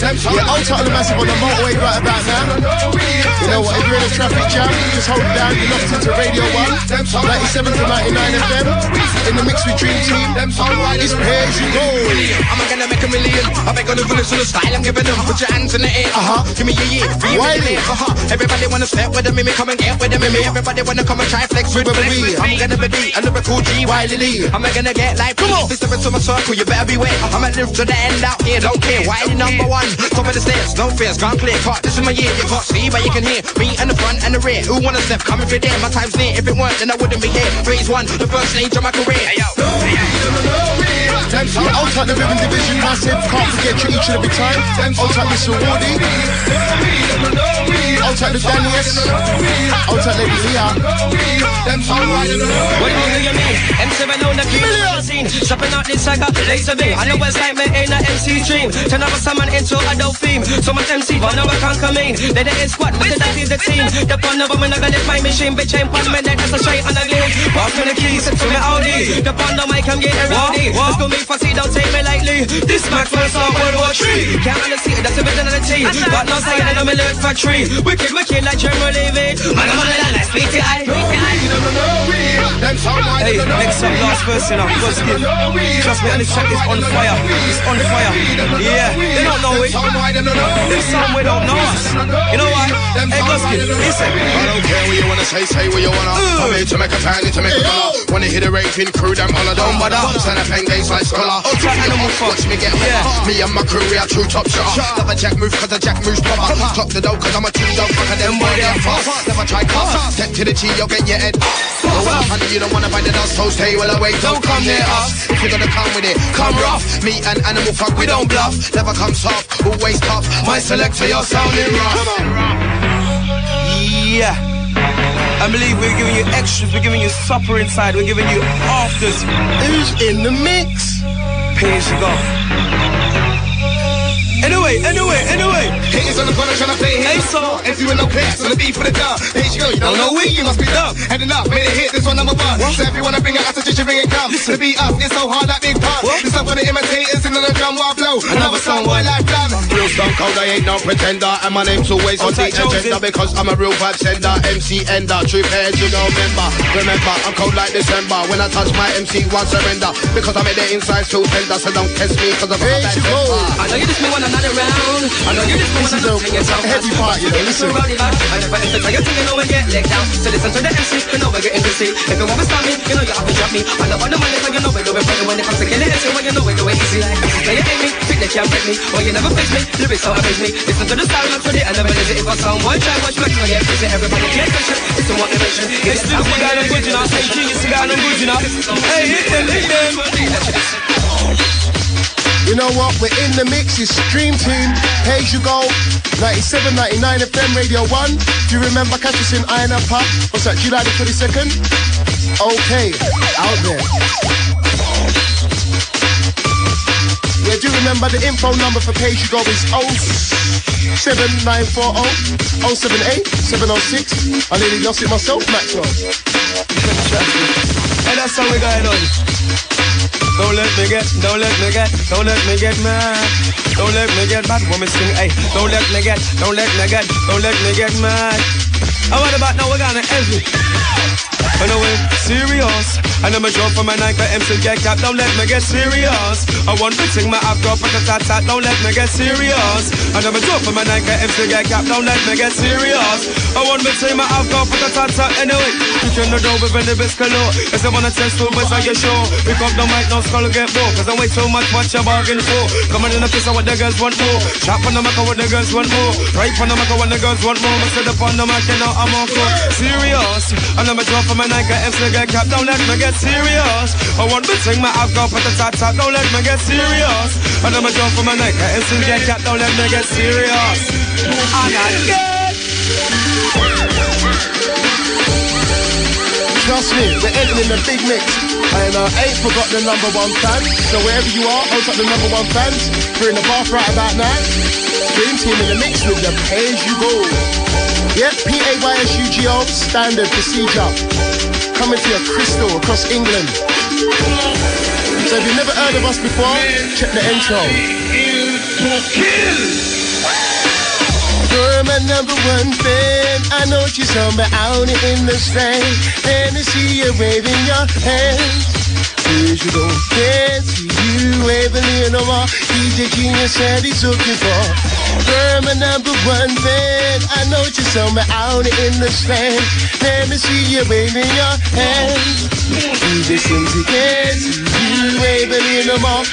Yeah, I'll tell the massive on the motorway right about now. You know what? If you're in a traffic jam, just hold it down. You're locked into Radio 1, 97 to 99 FM. In the mix with Dream Team. It's pay as you go. I'm gonna make a million. I beg on the village to the style I'm giving them. Put your hands in the air. Uh huh. Give me a year. Why? Uh huh. Everybody wanna step with the mimi. Come and get with the mimi. Everybody wanna come and try flex with flex. me. I'm gonna be the lyrical G. Wiley Lee. I'm gonna get like come on. If it's to my circle, you better beware. I'ma live to the end out here. Don't care. Wiley number one. Top of the stairs. No fears. Gone clear. Caught. This is my year. You can't see, but you can hear me in the front and the rear. Who wanna step? Come if you're there. My time's near. If it weren't, then I wouldn't be here. Phase one. The first stage of my career. Yeah, I'll take the Ribbon Division massive. Can't forget you each and every time. I'll take Mr. Wardy. I'll take the Daniels. Take Lady Leah. What do you mean? M7 on the scene. Stepping out this saga, laser beam. I know what's like me in a MC stream. Turn up a summon into a dope theme. So much MC, but now I can't come in. They the squad, at that is the team. The fun of them, I'm gonna my machine. Bitch, ain't one minute, that's a straight on the game. Walk to the keys, to me Audi. The fun of mic, I'm getting rowdy. Let's go me fussy, don't take me lightly. This Max will start World War Three. Can't really see it, that's a bit team. But no saying that I'm a lyric factory. Wicked, wicked, like General David. Man, I'm on the line, like Sweetie Eye. Hey, next song, last verse, you know, God's gift. Trust me, and this track is on fire. It's on fire. Yeah, they don't know it. Song, we don't know us. You know what? Hey, gift, listen. I don't care what you wanna say, say what you wanna. I'm here to make a fan, to make a dollar. Wanna hear the raving crew, them all I Don't bother. Bumps and a pen days like scholar. Oh, track animal fuck. Watch me get Yeah. Me and my crew, we are true top shot. Never jack move, cause a jack moves proper. Clock the dough, cause I'm a true dog. Fuck a them boy, they are fast. Never try cast. Step to the G, you'll get your head. One you don't wanna find the dust, so stay well away. Don't come near us. If you're gonna come with it, come rough. Me and animal fuck, we don't bluff. Never come soft, always tough. My selector, you're sounding rough. Yeah. I believe we're giving you extras, we're giving you supper inside, we're giving you afters. Who's in the mix? You go. Anyway, anyway, anyway. Haters on the corner trying to play Hey, hate. so- If you in no place, on the beat for the dub. Here you go, you don't know we, you must be dumb. Heading up, made it hit, this one number one. So if you wanna bring it out to just bring it come. To beat us, it's so hard, that big pun. This up for the imitators, and the drum while blow. Another song, boy, life done. Real stone cold, I ain't no pretender And my name's always on the agenda Because I'm a real vibe sender MC ender, true pairs, you don't remember Remember, I'm cold like December When I touch my MC, one surrender Because I made the inside feel tender So don't test me, cause I'm a bad temper I know you just me when I'm not around. I know you just This is I'm a heavy part, you know, listen. I never enter to your thing, you know we get let down. So listen to the MC, you know we get into see. If you want to stop me, you know you have to drop me. I love all the money, so you know we do it funny. When it comes to killing MC, well you know we do it easy. Say you hate me, think they can't me. Well you never face me, lyrics so amaze me. Listen to the style, I'm ready, and never lazy. If I sound one try, watch back, you get. Everybody attention, it's a motivation. Hey, still the guy them good, you know. Say genius, the guy them good, you know. Hey, hit them, hit them. You know what? We're in the mix. It's Dream Team. Here you go. 97, 99 FM Radio 1. Do you remember catch us in and Pub? What's that, July the 22nd? Okay, out there. Yeah, do you remember the info number for Page You Go is 07940 078 706. I nearly lost it myself, Maxwell. Hey, that's how we're going on. Don't let me get, don't let me get, don't let me get mad. Don't let me get mad we sing, hey. Don't let me get, don't let me get, don't let me get mad. And what about now we're gonna heavy? I we're serious. And I'm a drop for my Nike MC get cap. Don't let me get serious. I want to sing my afro for the tat tat. Don't let me get serious. And I'm a drop for my Nike MC get cap. Don't let me get serious. I want to sing my afro for the tat tat. Anyway, you can know over when the best color. I wanna test to best I get show. Pick up the mic, no skull get broke. Cause I wait too much, what you bargain for. Coming in the piece of what the girls want more. Chop on the mic, what the girls want more. Right on the mic, what the girls want more. I said up on the mic, you know I'm on court. Serious. And I'm a drop for my Nike MC get cap. Don't let me get serious. I want to sing my afro for the top tat. Don't let me get serious. And I'm a drop for my Nike MC get cap. Don't let me get serious. I'm not good. Trust me, we're ending in the big mix. And uh, I ain't forgot the number one fans. So wherever you are, hold up the number one fans. We're in the bath right about now. Dream team in the mix with the page you go. Yep, P-A-Y-S-U-G-O, standard procedure. Coming to your crystal across England. So if you've never heard of us before, check the intro. You're my number one fan. I know you're somewhere out in the stand. And I see you waving your hands. You don't you waving in no more. DJ Genius said he's looking for. Number one fan. I know you're somewhere out in the stand. Let me see you waving your hands. DJ he can't see you waving in no more.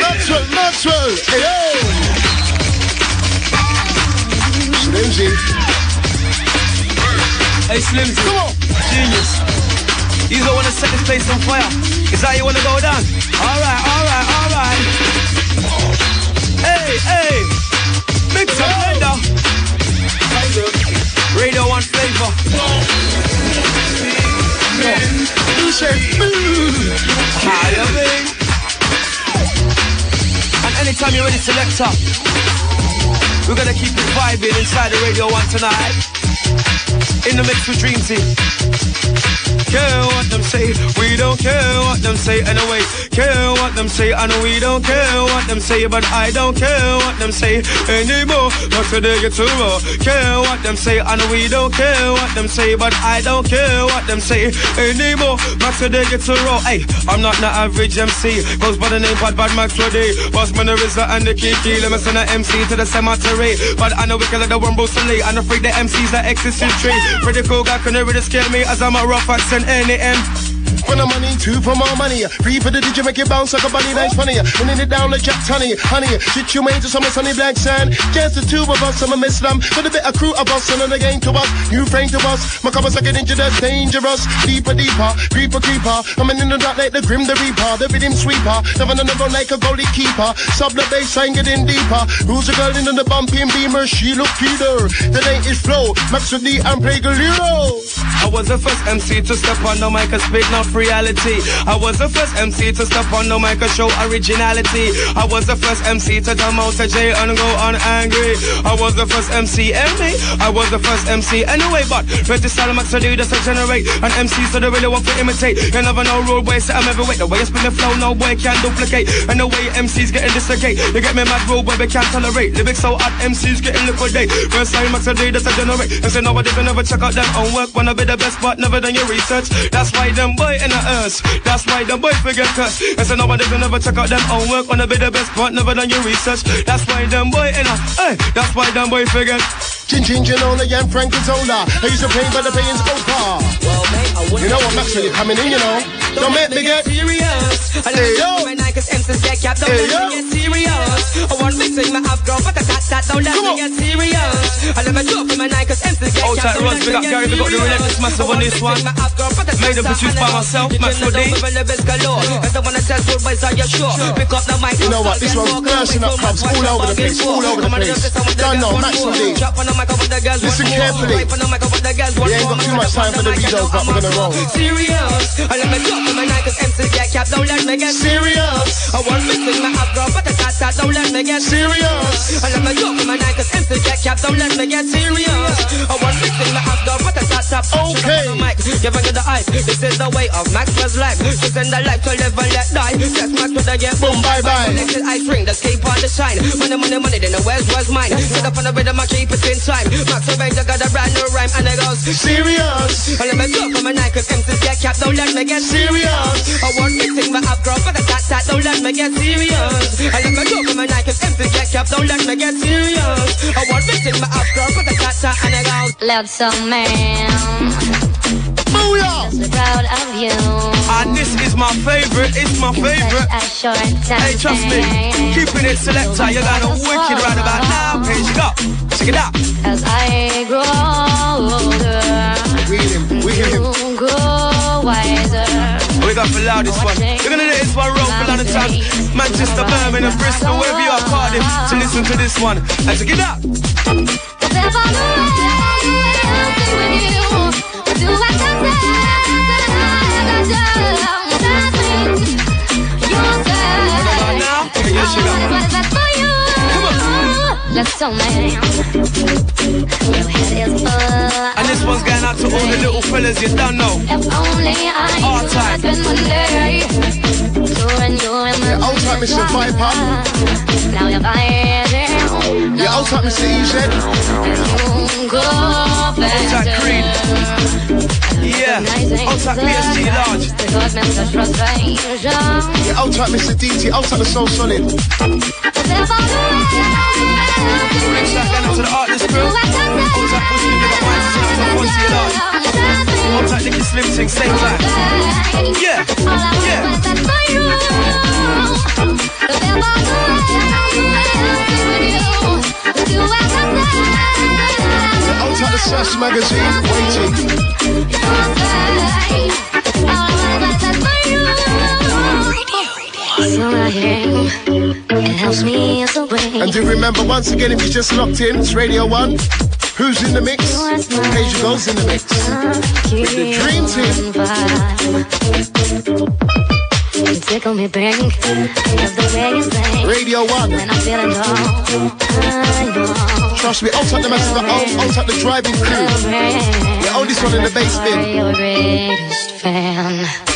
Maxwell, Maxwell, hey yo. Slimzy. Hey Slimzy, Come on. genius. You don't wanna set this place on fire. Is that you wanna go down? Alright, alright, alright. Hey, hey. Mix up blender. Radio one flavor. How you mean? And anytime you're ready, selector. We're gonna keep it vibing inside the Radio 1 tonight. In the mix with Dream Team. Care what them say, we don't care what them say anyway. Care what them say, I know we don't care what them say, but I don't care what them say anymore. Not today get too raw. Care what them say, I know we don't care what them say, but I don't care what them say anymore. Not today get too raw. Hey, I'm not the average MC. Goes by the name Bad Bad Max today. Boss man, the Rizla and the Kiki. Let me send an MC to the cemetery. But I know we can let the one Bruce. I'm afraid the MCs are existing tree. Pretty cool guy can never scare me as I'm a rough accent NAM. For the money, two for more money. Free for the DJ, make it bounce like a bunny, that's funny. Running it down like Jack Honey, honey. Shit you made to some sunny black sand. Just the two of us, I'm a miss them. For the bit of crew of us, and the game to us. New frame to us. My covers like an inch that's dangerous. Deeper, deeper, creeper, creeper. Coming in the dark like the grim, the reaper. The rhythm sweeper. Never on the like a goalie keeper. Sub the bass, line, getting deeper. Who's the girl in the bumping beamer? She look Peter. The name is Flow. Max with D and play Galero. I was the first MC to step on the mic and speak not reality. I was the first MC to step on the mic and show originality. I was the first MC to come out to jail and go on angry. I was the first MC, me. I was the first MC anyway, but ready to style max to do this to generate an MC so they really want to imitate. You never know road boy, set I'm everywhere. The way you spin the flow, no boy can duplicate. And the way MCs getting dislocate. You get me mad road boy, they can't tolerate. Lyrics so hot, MCs getting liquidate. First time max to do this to generate. And say nobody can never check out their own work. Wanna be the best, but never done your research. That's why them boy in the earth. That's why them boy forget cuss. And say nobody can never check out them own work. Wanna be the best, but never done your research. That's why them boy in a, hey, that's why them boy forget. Chin Chin Ginola and Frank Zola. I used to pay, but the paying's over. You know what, Max, when you're coming in, you know. Don't make me get serious. I Hey, yo. when I get empty get cap. Don't Hey, let yo. me get serious. I want me sing my girl, but I got that. Don't let Come me on. get serious. I never my Nike empty get Old cap. tight Rods, big up Gary, big up the relentless massive on this one. Made and produced by myself, Max for D. You know what, this one bursting up clubs all over the place, all over the place. Don't know, Max and D. Listen carefully. We ain't got too much time for the videos, but we're gonna roll. Serious. I let me drop with my Nike empty get cap. Don't let me get Serious. I want me sing my girl, but I got that. Don't let me get Serious. I let me drop with my Nike empty get cap. Don't let me get serious. I want me sing my girl, but I got that. Okay. Give me the hype. This is the way of Maxwell's life. To send the life to live and let die. Set Max to the get Boom, bye, bye. Connected ice ring, the keep on the shine. Money, money, money, then the where's was mine. Set up on the rhythm, I keep it in time. Max Avenger got a brand new rhyme and it goes. Serious. I let me drop with my Nike empty get cap. Don't let me get Serious. I want me sing my up girl, but I got that. Don't let me get serious. I let me drop with my Nike empty get cap. Don't let me get serious. I want me sing my up girl, but I got that and it goes. Love some man, Booyah. so proud of you. And this is my favorite, it's my favorite. A short time. Hey, trust me, keeping it selector, you got a wicked right about now. Here you go, check it out. As I grow older, We hit him, we hit him. you grow wiser. We got for loud this one. You're gonna let this one roll for London. Manchester, Birmingham, Bristol, wherever you are, Cardiff, to listen to this one. And check it out. If I know with you, do I Right now, yes, you got. Let's so man. Your head is full. And this one's going out to all the little fellas you don't know. If only I All could time. spend one day touring you in the old time Mr. Viper. Now did, Yeah, old time Mr. EZ. you go Old time faster. Creed. Yeah, old time PSG large. Yeah, old time Mr. DT. Old time the So Solid. To the artist crew. Old time pushing you, got mine, sitting up on Fonzie large. Time Nicky Slim Thing, same time. Yeah, yeah. Time the Sass Magazine. Waiting. It helps me as a way. And do remember, once again, if you just locked in, it's Radio 1. Who's in the mix? Asia Goes in the mix. With the Dream Team. Tickle me pink. Love the way you sing. Radio 1. When I'm feeling low, Trust me, I'll take the master, I'll, I'll take the driving crew. The oldest one in the bass bin. Your greatest fan.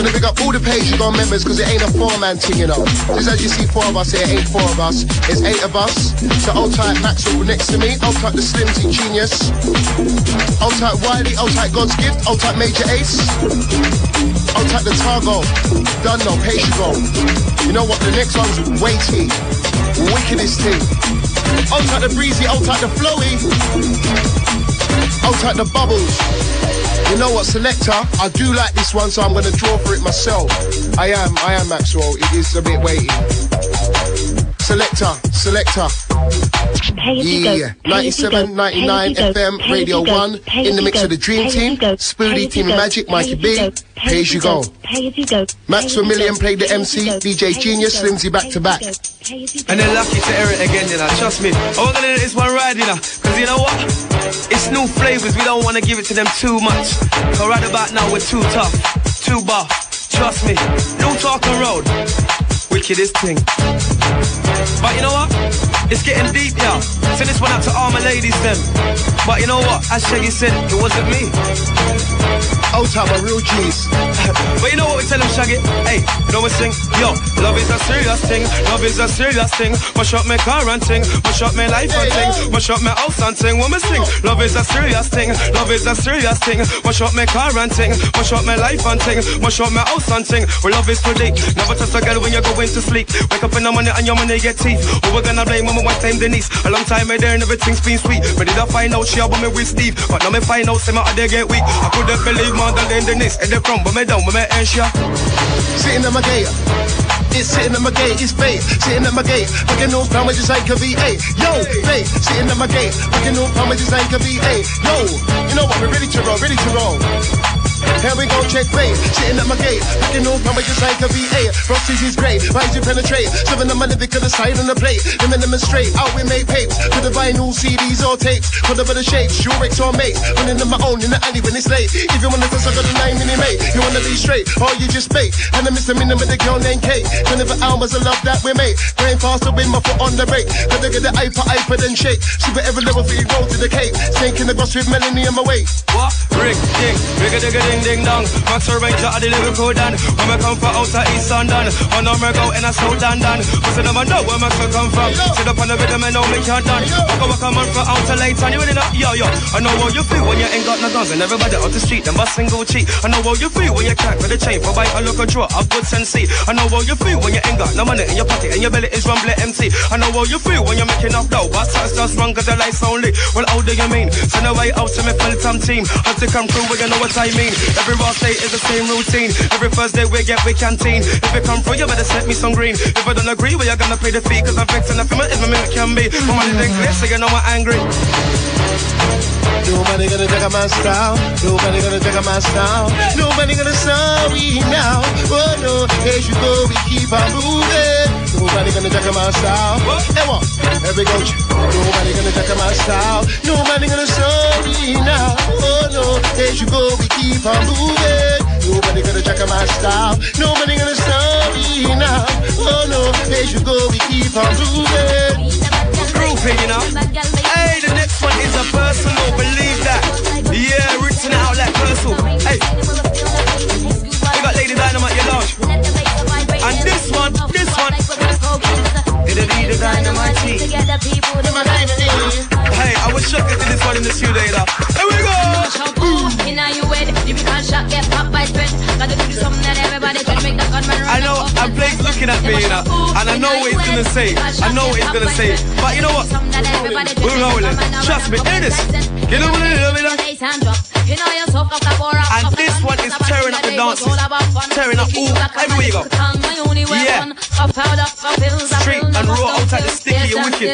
gonna pick up all the pages Go members, cause it ain't a four-man thing, you know. Just as you see four of us here, ain't four of us. It's eight of us. So old tight Maxwell next to me. Old tight the Slimzee Geenus. Old tight Wiley. Old tight God's Gift. Old tight Major Ace. Old tight the Target. Done no, pay you go. You know what? The next one's weighty. Wickedest thing. Old tight the Breezy. Old tight the Flowy. Old tight the Bubbles. You know what, selector? I do like this one, so I'm gonna draw for it myself. I am, I am Maxwell. It is a bit weighty. Selector, selector. Yeah, 97, 99 FM, Radio 1, in the mix of the Dream Team, Spoony, Timmi Magic, Mikey B, Pay as you go. Maxwell Million played the MC, DJ Geenus, Slimzee back to back. And they're lucky to hear it again, you know. Trust me. I want to let this one ride, you know. Cause you know what? It's new flavors. We don't want to give it to them too much. So right about now, we're too tough. Too buff. Trust me. New talking road. Wickedest thing. But you know what? It's getting deep, yeah. Send this one out to all my ladies, then. But you know what? As Shaggy said, it wasn't me. Old time, my real G's. but you know what we tell them, Shaggy? Hey, you know what we sing? Yo, love is a serious thing. Love is a serious thing. Mash up my car and ting. Mash up my life and ting. Mash up my house and. When we sing, love is a serious thing. Love is a serious thing. Mash up my car and ting. Mash up my life and ting. Mash up my house and ting. Well, love is today. Never touch a girl when you're going to sleep. Wake up in the morning and your money get teeth. Who we gonna blame? Mama, one time Denise. A long time I there and everything's been sweet. But did I find out she a me with Steve? But now me find out say my other get weak. I couldn't believe more than Denise. And they from, but me down, but me ancient. Sitting in my gate. It's sitting at my gate, it's fate. Sitting at my gate, fucking all power just like a VA. Yo, fate, sitting at my gate, fucking all power just like a VA. Yo, you know what, we're ready to roll, ready to roll. Here we go, check fate. Sitting at my gate, looking all power just like a VA. Frosties is great, rise you penetrate. Seven of my lyrical side on the plate. Them and demonstrate how oh, we make papes. For the vinyl CDs or tapes. For the shapes, your ex or mate. Running on my own in the alley when it's late. If you wanna I got a nine mini mate. You wanna be straight, or you just bait. And I miss a minute with the girl named Kate. 24 hours of love that we make. Going faster with my foot on the brake. Gotta get the iPad, iPad and shake. Super every level three roll to the cape. Sinking the bus with Melanie on my way. What? Rick, ding, rigga digga ding ding dong. Max Ranger of the lyrical dan. When me come from outer East London, on me go in a South London. Cause I never know where Max will come from. Sit up on the rhythm and know me can't done. Waka waka man from outer late and you ready now? Yo yo. I know how you feel when you ain't got no guns and everybody out the street them bust single cheek. I know how you feel when you can't for the chain for bite a look a draw of good sensei. I know how you feel when you ain't got no money in your pocket and your belly is rumbling empty. I know how you feel when you're making up dough, but that's just wrong cause the lights only. Well, how do you mean? Send away out to me Feltham team. How to come through, we you know what I mean. Every raw state is the same routine. Every Thursday we get we canteen. If it come through, you better set me some green. If I don't agree, well, you're gonna pay the fee. Cause I'm vexing the film is my milk can be. My money didn't clear, so you know I'm angry. Nobody gonna out my style. Nobody gonna out my style. Nobody gonna me now. Oh no, as you go, we keep on moving. Nobody gonna out my style. What? Every coach. Nobody gonna out my style. Nobody gonna stop me now. Oh no, as you go, we keep on moving. Nobody gonna out my style. Nobody gonna stop me now. Oh no, as you go, we keep on moving. Grouping, you know. Hey, the next one is a personal. Believe that. Yeah, written out like personal. Hey, you got Lady Dynamite, your lounge. And this this one. It'll be the dynamite. Hey, I was shocked to see this one in the studio, you. Here we go. I know, I'm Blake's looking at me, you know, and I know what he's gonna say. I know what he's gonna say. But you know what? We're rolling. Trust me, hear this. You know what is, And this one is tearing up the dances. Tearing up all, everywhere you go. Yeah. Street and raw outside the you're wicked.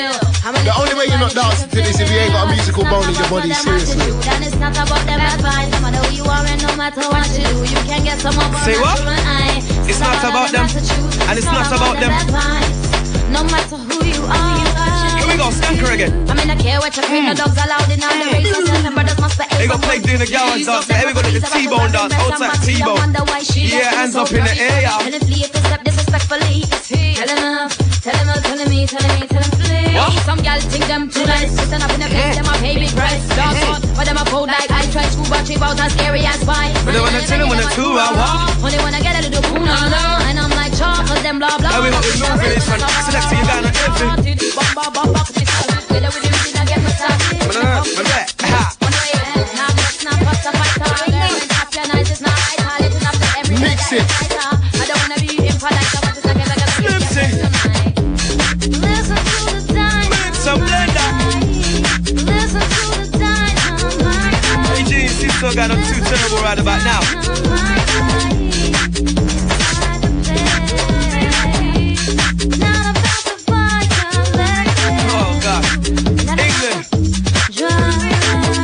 The only way you're not dancing to this if you ain't got a musical bone in your body, seriously. Say what? It's not about them. And it's not about them. No matter who you are. Here we go, skanker again. I mean, I care what you. No dogs allowed in all the races. And the brothers must be They gon' play doing the gal and dance. Everybody the T-bone dance, outside T-bone. Yeah, hands up in the air, yeah. Respectfully. Tell him off, tell him off, telling me, telling me, tell him please. What? Some gal think them too nice. Listen up in the place, them a pay big price. Dog on, but them a cold like I try scuba trip out as scary as pie. But they wanna tell him when the two are what? Only wanna get a little cool on And I'm like, chop, cause them blah blah. We got the this one. Select you down on everything. Bum, bum, bum, bum, this is the way that we do it, I get my uh, man, back. Mix it. So got them too terrible right about now. Oh, God. England.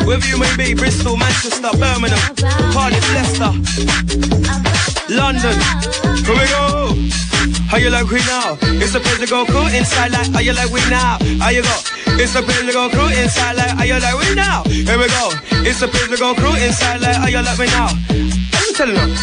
Wherever you may be, Bristol, Manchester, Birmingham, Cardiff, Leicester, London. Here we go. How you like we now? It's a to go cool inside like how you like we now? How you go? It's a to go cool inside like how you like we now? Here we go. It's a place to go cool inside like how you like me now? I'm telling you.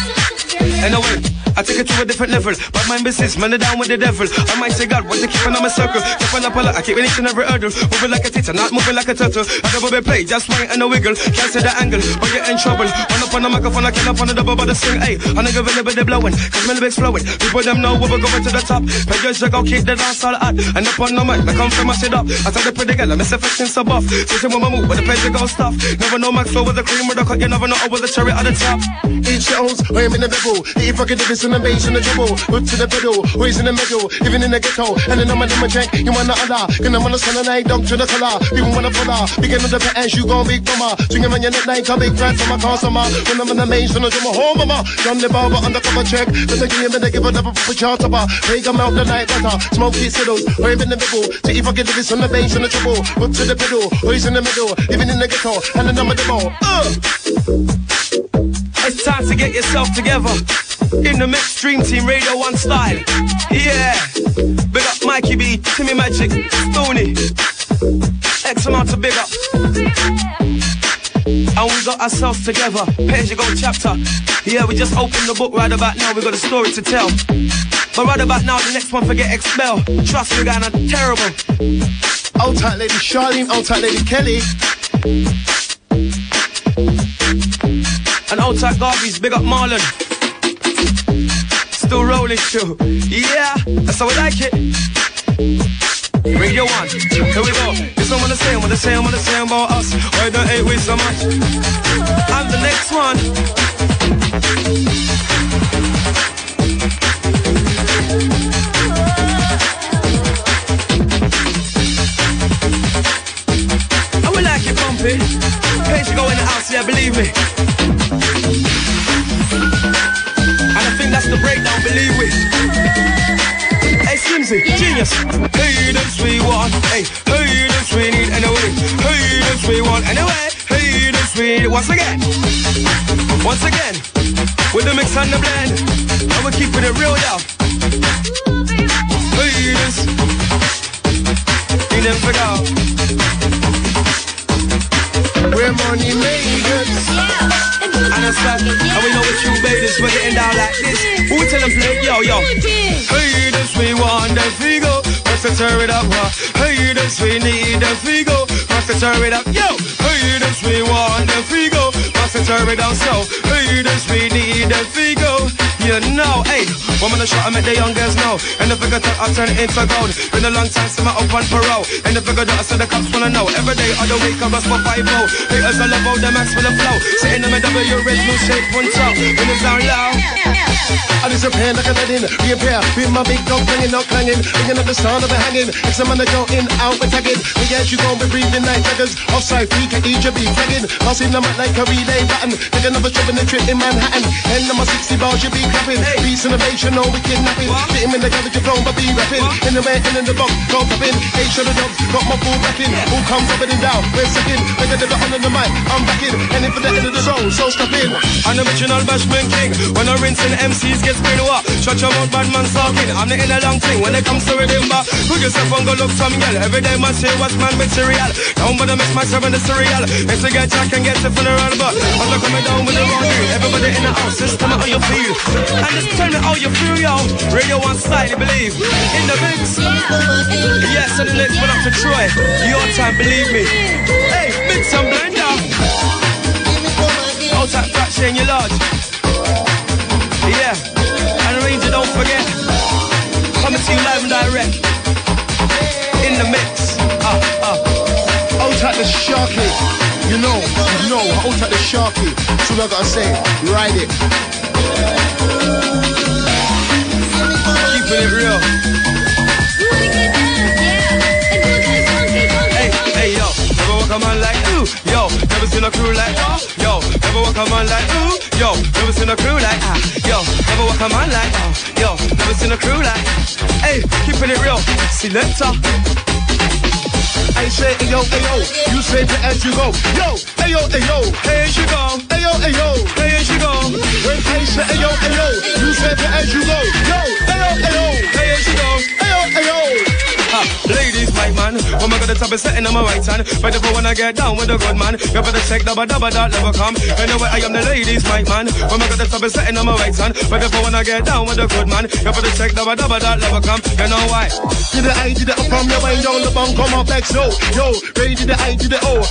Anyway, I take it to a different level. But my business, man, down with the devil. I might say God, what to keep on my circle. Keep on up a lot, I keep in each every hurdle. Moving like a teacher, not moving like a turtle. I double be play, just swing and a wiggle. Can't see the angle, but you're in trouble. One up on the microphone, I can't up on the double, but the sing, hey. I'm not giving a bit of blowing, cause my lyrics flowing. People them know we're going to the top. Your check, I'll keep the dance all hot. And up on the mic, I come from my shit up. I tell the pretty girl, I miss a off. So see when I move, but the page go stuff. Never know my flow with the cream or the cut, you never know I was the cherry at the top. Each shows, I am in the middle. If do this in the bass and the trouble, hood to the pedal, ways in the middle, even in the ghetto. And then I'm in my check, you wanna Allah. Can I'm on the sun and I dump to the color. People wanna follow, begin with the as you gon' big mama. Swinging on your neck like a big rat from my customer. When I'm in the main, so I'm a home mama. John the barber undercover check. Then they give me the give another proper chart up. Take them out the night better. Smoke these siddles, I am in the middle. See if I do this on the bass and the trouble, hood to the pedal, ways in the middle, even in the ghetto. And then I'm the ball. Uh! It's time to get yourself together. In the mix, Dream Team Radio 1 style. Yeah. Big up Mikey B, Timmi Magic, Stoney. X amount of big up. And we got ourselves together. Page go chapter. Yeah, we just opened the book right about now. We got a story to tell. But right about now, the next one forget expel. Trust me, Ghana, terrible. Old tight lady Charlene, old tight lady Kelly. And old tight Garvey's big up Marlon. Still rolling too. Yeah, that's how we like it. Radio one, here we go. This one wanna say, wanna say, wanna say about us. Why don't hate we so much? I'm the next one. I would like it bumpy. To go in the house, yeah, believe me. Think that's the breakdown, believe me. Hey, Slimzee, Geenus. Hey, this we want. Hey, hey, this we need anyway. Hey, this we want anyway. Hey, this we need once again. Once again. With the mix and the blend. And we're keeping it real, yo. Hey, this. You never forgot. We're money makers. Yeah. And it's like, Tell play? Yo, yo. Hey, this we want, that we go. Turn it up? Hey, this we need, that we go. Turn it up, yo. Hey, this we want, that we go. Turn it down slow. Hey, this we need, that we go. You know, hey, woman a shot, I make the young girls know. And if I got I'll turn it into gold. Been a long time since I up parole. And if I got I said the cops wanna know. Every day of the week, I bust for 5 0. Haters, I love all the max for the flow. Sitting in the W, red, blue shape, one toe. When it's down low. I disappear like a in, reappear. With my big dog banging out clanging, thinking of the sound of a hanging. It's a man that go in, out, we're tagging. But yes, you gon' be breathing like daggers. Offside, can eat your beef tagging. Passing them out like a relay button. Take another trip in the trip in Manhattan. And number 60 bars, you be clapping. Peace and innovation, no we kidnapping. Fit him in the garbage, you flown, but be rapping. In the man, in the box, go popping. Of dogs, got my full back in. All comes up and down, we're second. We're the on the mic, I'm back in. And if for the end of the show, so step in. I'm the original Bashman King. When I rinse in MCs get sprayed what? Shut your mouth, bad man talking. I'm the in a long thing. When it comes to but put yourself on, go look some girl. Every day man say what's man material. Down but I mix myself in the cereal. It's a get jack and get the funeral, but I'm not coming down with the wrong deal. Everybody in the house, system how you feel. And just turn it all you yo. Radio one slightly believe. In the mix. Yes, and the next one up to Troy. Your time, believe me. Hey, mix and blender. Out that fraction in your lodge. Yeah. And Ranger, don't forget. Coming to you live and direct. In the mix. Ah, ah. Out at the Sharky. You know, you know, out at the Sharky. So I gotta say, ride it. Keeping it real. Hey, hey, yo, never yo, never seen a crew like yo, never seen a crew like yo, never a like yo, never seen a crew like, hey, keeping it real, selector. I say, hey yo, hey yo, you say it as you go. Yo, hey yo, hey yo, Hey, as you go, hey yo, hey yo. hey, as you go, When I say, hey yo, hey yo, you say it as you go. Yo, hey yo, hey yo, hey, as you go. hey yo, ladies, my man, when I got the top of setting on my right hand, but if I wanna get down with a good man, you better check double double that never come. Anyway, I am the ladies, my man, when I got the top of setting on my right hand, but if I wanna get down with a good man, you better check double double that never come. You know why? To the I, to the up from your way down the bunk, come up like snow. Yo, ready to the I, to the O.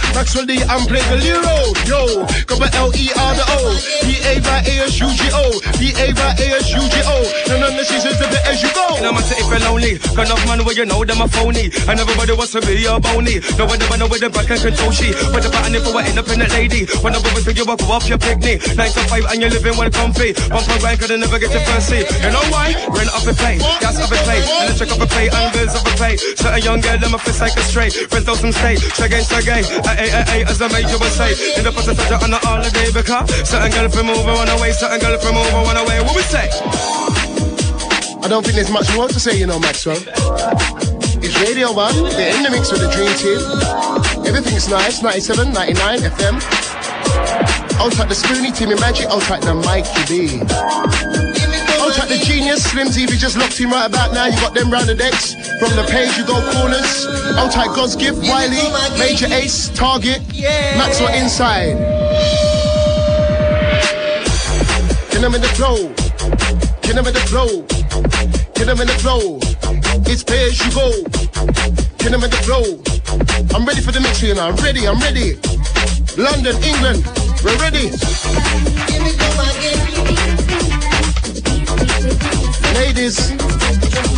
D, I'm play the Lero. Yo, couple L E R the O. P A by A S U G O. P A by A S U G O. None of the seasons to the as you go. Man, say if you're lonely, got enough man where you know them a phony, and everybody wants to be a bony. No one ever know where the back and control she, but the button if we're independent lady. When the woman you up, go off your picnic, nine to five, and you're living well comfy. One per rank, could never get your first seat. You know why? Rent off a play, gas off a play, and a check off a play, and bills off a pay. Certain young girl, them a fist like a straight. Friends don't some stay, check against a gay. Ay, ay, ay, as a major would say. In the first touch on the holiday, because certain girl from over one away, certain girl from over one away. What we say? I don't think there's much more to say, you know, Maxwell. It's Radio 1, they're in the mix with the Dream Team. Everything's nice, 97, 99 FM. I'll take the Spoony Team in Magic, I'll take the Mikey B. I'll take the Geenus, Slim TV just locked in right about now. You got them round the decks. From the page you go corners. I'll take God's Gift, Wiley, Major Ace, Target, Maxwell Inside. Get them in the flow. Get them in the flow. Get them in the flow. It's pay as you go. Get them in the flow. I'm ready for the mix here now. I'm ready, I'm ready. London, England, we're ready. Ladies,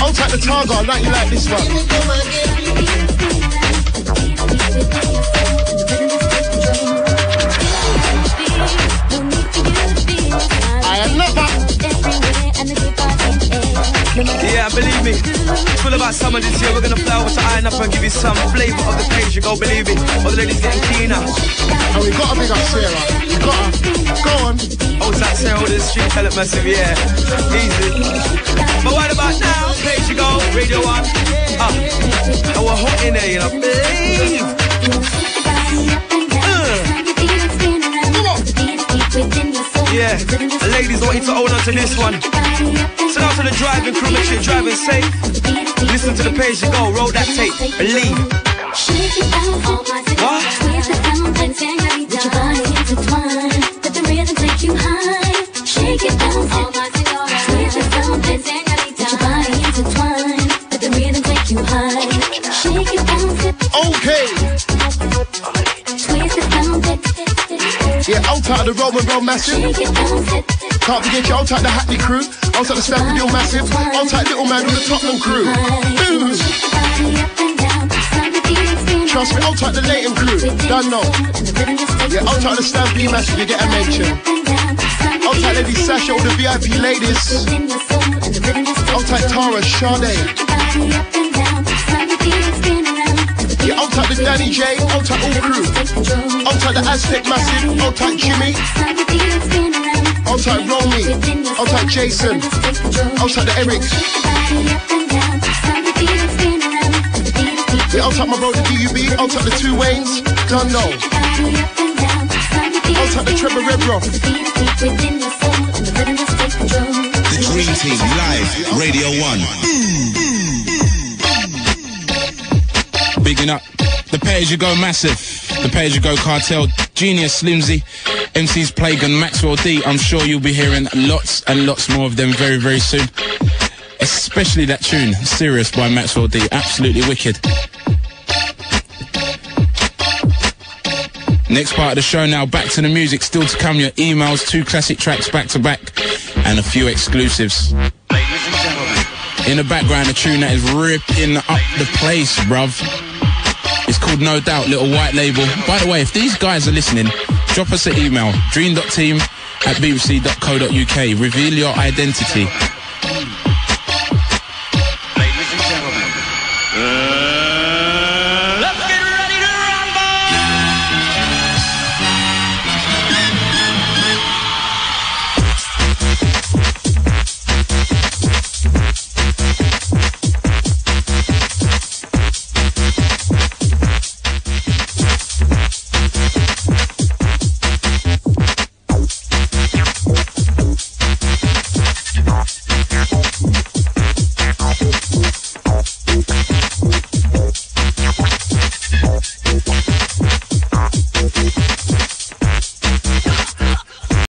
I'll take the target. I like you like this one. Yeah, believe me. It's all about summer this year. We're gonna fly over to Ayia Napa and give you some flavor of the page. You go, believe me. All the ladies getting keener. And we gotta big up Sarah. We gotta. Go on. Oh, that Sarah the street tell it massive, yeah. Easy. But what about now? Page you go, Radio 1. Ah, and we're hot in there, you know. Believe. Yeah, the ladies want you to hold on to this one. Send out to the driving crew, make sure you're driving safe. Listen to the page you go, roll that tape, believe. What? Okay. I'll take the Roll Massive. Can't forget you, I'll take the Hackney crew. I'll take the Stamford Hill Massive. I'll take Little Man with the Tottenham crew. Boom. Trust me, I'll take the Leyton crew. Don't know. Yeah, I'll take the Stampede Massive, you get a mention. I'll take Lady Sasha, all the VIP ladies. I'll take Tara, Sade. Danny J, I'll take all crew. I'll take the Aztec Massive, I'll take Jimmy. I'll take Romy, I'll take Jason. I'll take the Eric. Yeah, I'll take my brother DUB, I'll take the two Waynes. Done know. I'll take the Trevor Redroth. The Dream Team live, Radio 1. Bigging up the page you go massive, the page you go cartel, Geenus Slimzee, MC's Plague and Maxwell D. I'm sure you'll be hearing lots and lots more of them very, very soon. Especially that tune, Serious by Maxwell D. Absolutely wicked. Next part of the show now, back to the music. Still to come, your emails, two classic tracks back to back, and a few exclusives. In the background, a tune that is ripping up the place, bruv. It's called No Doubt, little white label. By the way, if these guys are listening, drop us an email, dream.team at bbc.co.uk. Reveal your identity.